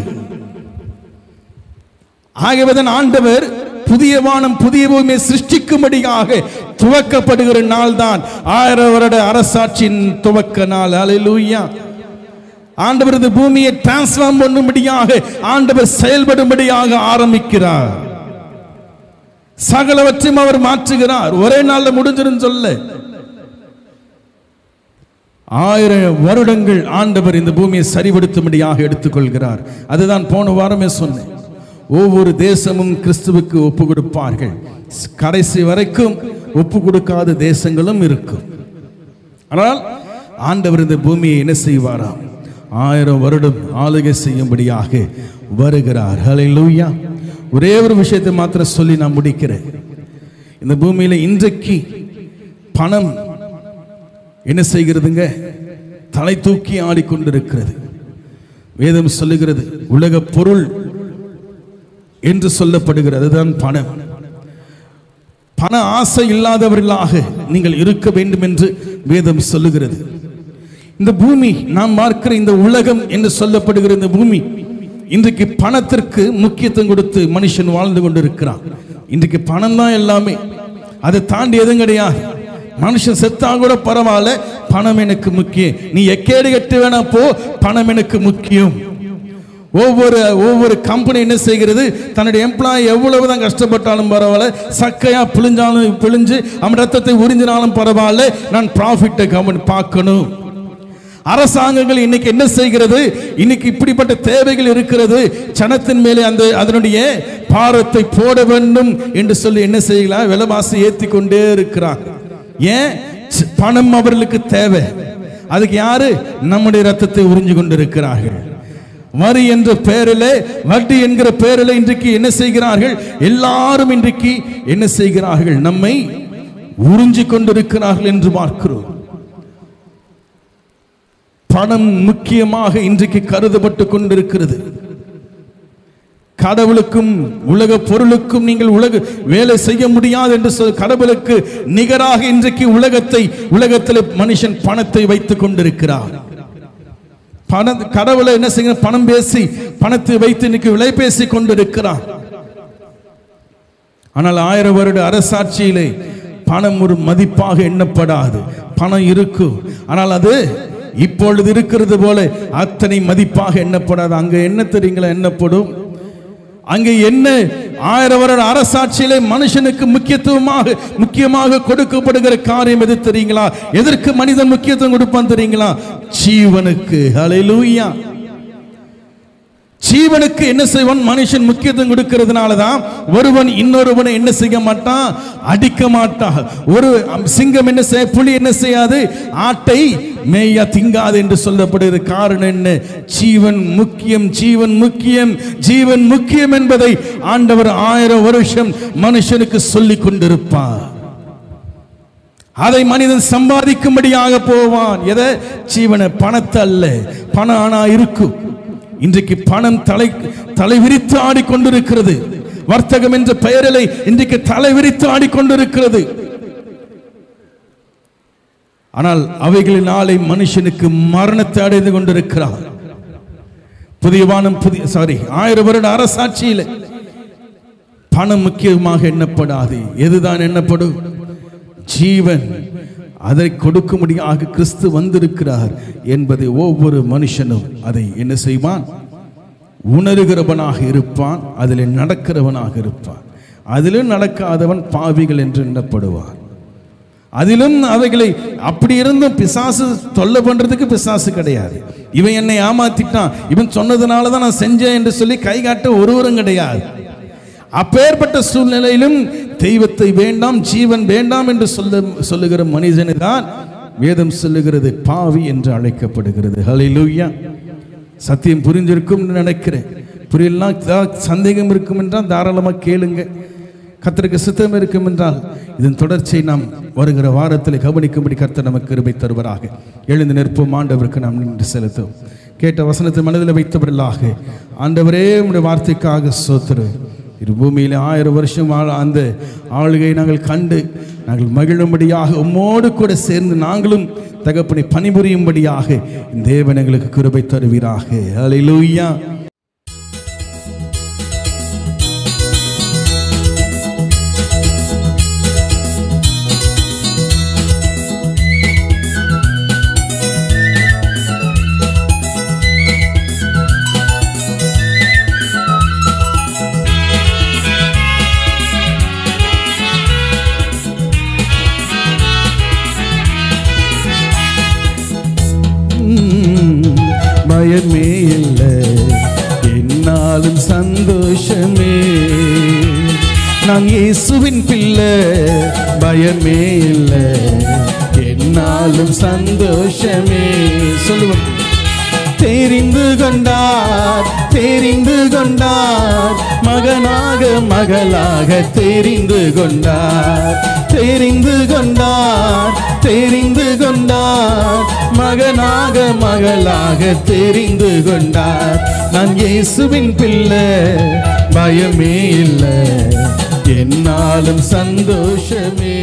ஆகவேதான் ஆண்டவர் புதிய வானம் புதிய பூமியை சிருஷ்டிக்கும்படியாக துவக்கப்படுகிற நாள் தான் ஆயிரம் வருட அரசாட்சியின் துவக்க நாள். அலையிலூயா ஆண்டவர் இந்த பூமியை டிரான்ஸ்ஃபார்ம் பண்ணும்படியாக ஆண்டவர் செயல்படும்படியாக ஆரம்பிக்கிறார். சகலவற்றையும் அவர் மாற்றுகிறார். ஒரே நாள்ல முடிஞ்சிருன்னு சொல்ல. ஆயிரம் வருடங்கள் ஆண்டவர் இந்த பூமியை சரிபடுத்தும்படியாக எடுத்துக்கொள்கிறார். அதுதான் போன வாரமே சொன்னேன். ஒவ்வொரு தேசமும் கிறிஸ்துவுக்கு ஒப்பு கொடுப்பார்கள். கடைசி வரைக்கும் ஒப்பு கொடுக்காத தேசங்களும் இருக்கும். ஆனால் ஆண்டவர் இந்த பூமியை என்ன செய்வாராம்? ஆயிரம் வருடம் ஆளுகை செய்யும்படியாக வருகிறார். லூயா ஒரே ஒரு விஷயத்தை மாத்திரம் சொல்லி நான் முடிக்கிறேன். இந்த பூமியில் இன்றைக்கு பணம் என்ன செய்கிறதுங்க? தலை தூக்கி ஆடிக்கொண்டிருக்கிறது. வேதம் சொல்லுகிறது உலக பொருள் என்று சொல்லப்படுகிறது. அதுதான் பணம். பண ஆசை இல்லாதவர்களாக நீங்கள் இருக்க வேண்டும் என்று வேதம் சொல்லுகிறது. இந்த பூமி நாம் பார்க்கிற இந்த உலகம் என்று சொல்லப்படுகிற இந்த பூமி இன்றைக்கு பணத்திற்கு முக்கியத்துவம் கொடுத்து மனுஷன் வாழ்ந்து கொண்டிருக்கிறான். இன்றைக்கு பணம் தான் எல்லாமே. அதை தாண்டி எதுவும் கிடையாது. மனுஷன் செத்தா கூட பரவாயில்ல. பணம் எனக்கு முக்கியம். நீ எக்கேடு கட்டு வேணா போ. பணம் எனக்கு முக்கியம். ஒவ்வொரு ஒவ்வொரு கம்பெனி என்ன செய்கிறது? தன்னுடைய எம்ப்ளாயி எவ்வளவு தான் கஷ்டப்பட்டாலும் பரவாயில்ல. சக்கையா பிழிஞ்சாலும் பிழிஞ்சு அவன் ரத்தத்தை உறிஞ்சினாலும் பரவாயில்ல. நான் ப்ராஃபிட்டை கவனி பார்க்கணும். அரசாங்கங்கள் இன்னைக்கு என்ன செய்கிறது? இன்னைக்கு இப்படிப்பட்ட தேவைகள் இருக்கிறது. சனத்தின் மேலே அந்த அதனுடைய பாரத்தை போட வேண்டும் என்று சொல்லி என்ன செய்யலாம் விலைவாசி ஏத்தி கொண்டே இருக்கிறார் ஏன் பணம் அவர்களுக்கு தேவை. அதுக்கு யாரு? நம்முடைய ரத்தத்தை உறிஞ்சு கொண்டிருக்கிறார்கள். வரி என்ற பெயரிலே வட்டி என்கிற பெயரிலே இன்றைக்கு என்ன செய்கிறார்கள்? எல்லாரும் இன்றைக்கு என்ன செய்கிறார்கள்? நம்மை உறிஞ்சு கொண்டிருக்கிறார்கள் என்று பார்க்கிறோம். பணம் முக்கியமாக இன்றைக்கு கருதப்பட்டு கொண்டிருக்கிறது. கடவுளுக்கும் உலக பொருளுக்கும் நீங்கள் உலக வேலை செய்ய முடியாது என்று சொல் கடவுளுக்கு நிகராக இன்றைக்கு உலகத்தை உலகத்தில் மனுஷன் பணத்தை வைத்துக் கொண்டிருக்கிறார். பண கடவுளை என்ன செய்ய பணம் பேசி பணத்தை வைத்து இன்னைக்கு விலை பேசி கொண்டிருக்கிறார். ஆனால் ஆயிரம் வருட அரசாட்சியிலே பணம் ஒரு மதிப்பாக எண்ணப்படாது. பணம் இருக்கும் ஆனால் அது இப்பொழுது இருக்கிறது போல அத்தனை மதிப்பாக எண்ணப்படாது அங்க என்ன தெரியுங்களா எண்ணப்படும்? அங்கே என்ன? ஆயிரம் வருட அரசாட்சியிலே மனுஷனுக்கு முக்கியத்துவமாக முக்கியமாக கொடுக்கப்படுகிற காரியம் எது தெரியுங்களா? எதற்கு மனிதன் முக்கியத்துவம் கொடுப்பான் தெரியுங்களா? ஜீவனுக்கு. அலையிலூயா ஜீவனுக்கு என்ன செய்வான்? மனுஷன் முக்கியத்துவம் கொடுக்கிறதுனால தான் ஒருவன் இன்னொருவனை என்ன செய்ய மாட்டான்? அடிக்க மாட்டான். ஒரு சிங்கம் என்ன செய்ய புலி என்ன செய்யாது? ஆட்டை மெய்யா திங்காது என்று சொல்லப்படுகிறது. காரணம் என்ன? ஜீவன் முக்கியம் ஜீவன் முக்கியம் ஜீவன் முக்கியம் என்பதை ஆண்டவர் ஆயிரம் வருஷம் மனுஷனுக்கு சொல்லிக் கொண்டிருப்பார். அதை மனிதன் சம்பாதிக்கும்படியாக போவான். எதை? ஜீவனை பணத்தை அல்ல பணம் ஆனா இருக்கும். இன்றைக்கு பணம் தலை தலை விரித்து ஆடிக்கொண்டிருக்கிறது. வர்த்தகம் என்ற பெயரிலே இன்றைக்கு தலை விரித்து ஆடிக்கொண்டிருக்கிறது. ஆனால் அவைகளின் நாளை மனுஷனுக்கு மரணத்தை அடைந்து கொண்டிருக்கிறார். புதிய வானம் புதிய சாரி ஆயிரம் வருட அரசாட்சியில். பணம் முக்கியமாக எண்ணப்படாது. எதுதான் எண்ணப்படும்? ஜீவன். அதை கொடுக்கும்படியாக கிறிஸ்து வந்திருக்கிறார் என்பதை ஒவ்வொரு மனுஷனும் அதை என்ன செய்வான்? உணர்கிறவனாக இருப்பான் அதில் நடக்கிறவனாக இருப்பான். அதிலும் நடக்காதவன் பாவிகள் என்று எண்ணப்படுவான். அதிலும் அவைகளை அப்படி இருந்தும் பிசாசு தொல்லை பண்றதுக்கு பிசாசு கிடையாது. இவன் என்னை ஏமாத்திட்டான். இவன் சொன்னதுனால தான் நான் செஞ்சேன் என்று சொல்லி கை காட்ட ஒருவரும் கிடையாது. அப்பேற்பட்ட சூழ்நிலையிலும் தெய்வத்தை வேண்டாம் ஜீவன் வேண்டாம் என்று சொல்ல சொல்லுகிற மனிதனு தான் வேதம் சொல்லுகிறது பாவி என்று அழைக்கப்படுகிறது. ஹலிலூயா சத்தியம் புரிஞ்சிருக்கும் நினைக்கிறேன். புரியலாம் சந்தேகம் இருக்கும் என்றால் தாராளமாக கேளுங்க. கத்தருக்கு சித்தம் இருக்கும் என்றால் இதன் தொடர்ச்சியை நாம் வருகிற வாரத்தில் கவனிக்கும்படி கர்த்தர் நமக்கு கிருபை தருவராக. எழுந்து நிற்போம் ஆண்டவருக்கு நாம் நின்று செலுத்தும் கேட்ட வசனத்தை மனதில் வைத்தவர்களாக. ஆண்டவரே உடைய வார்த்தைக்காக சோத்துரு. இரு பூமியில் ஆயிரம் வருஷம் அந்த ஆளுகையை நாங்கள் கண்டு நாங்கள் மகிழும்படியாக உம்மோடு கூட சேர்ந்து நாங்களும் தகப்பனை பணிபுரியும்படியாக தேவன் எங்களுக்கு கிருபை தருவீராக. ஹalleluya இயேசுவின் பிள்ளை பயமே இல்லை. என்னாலும் சந்தோஷமே. சொல்லுவோம். தெரிந்து கொண்டார் தெரிந்து கொண்டார். மகனாக மகளாக தெரிந்து கொண்டார். தெரிந்து கொண்டார் தெரிந்து கொண்டார். மகனாக மகளாக தெரிந்து கொண்டார். நான் இயேசுவின் பிள்ளை பயமே இல்லை. என்னாலும் சந்தோஷமே.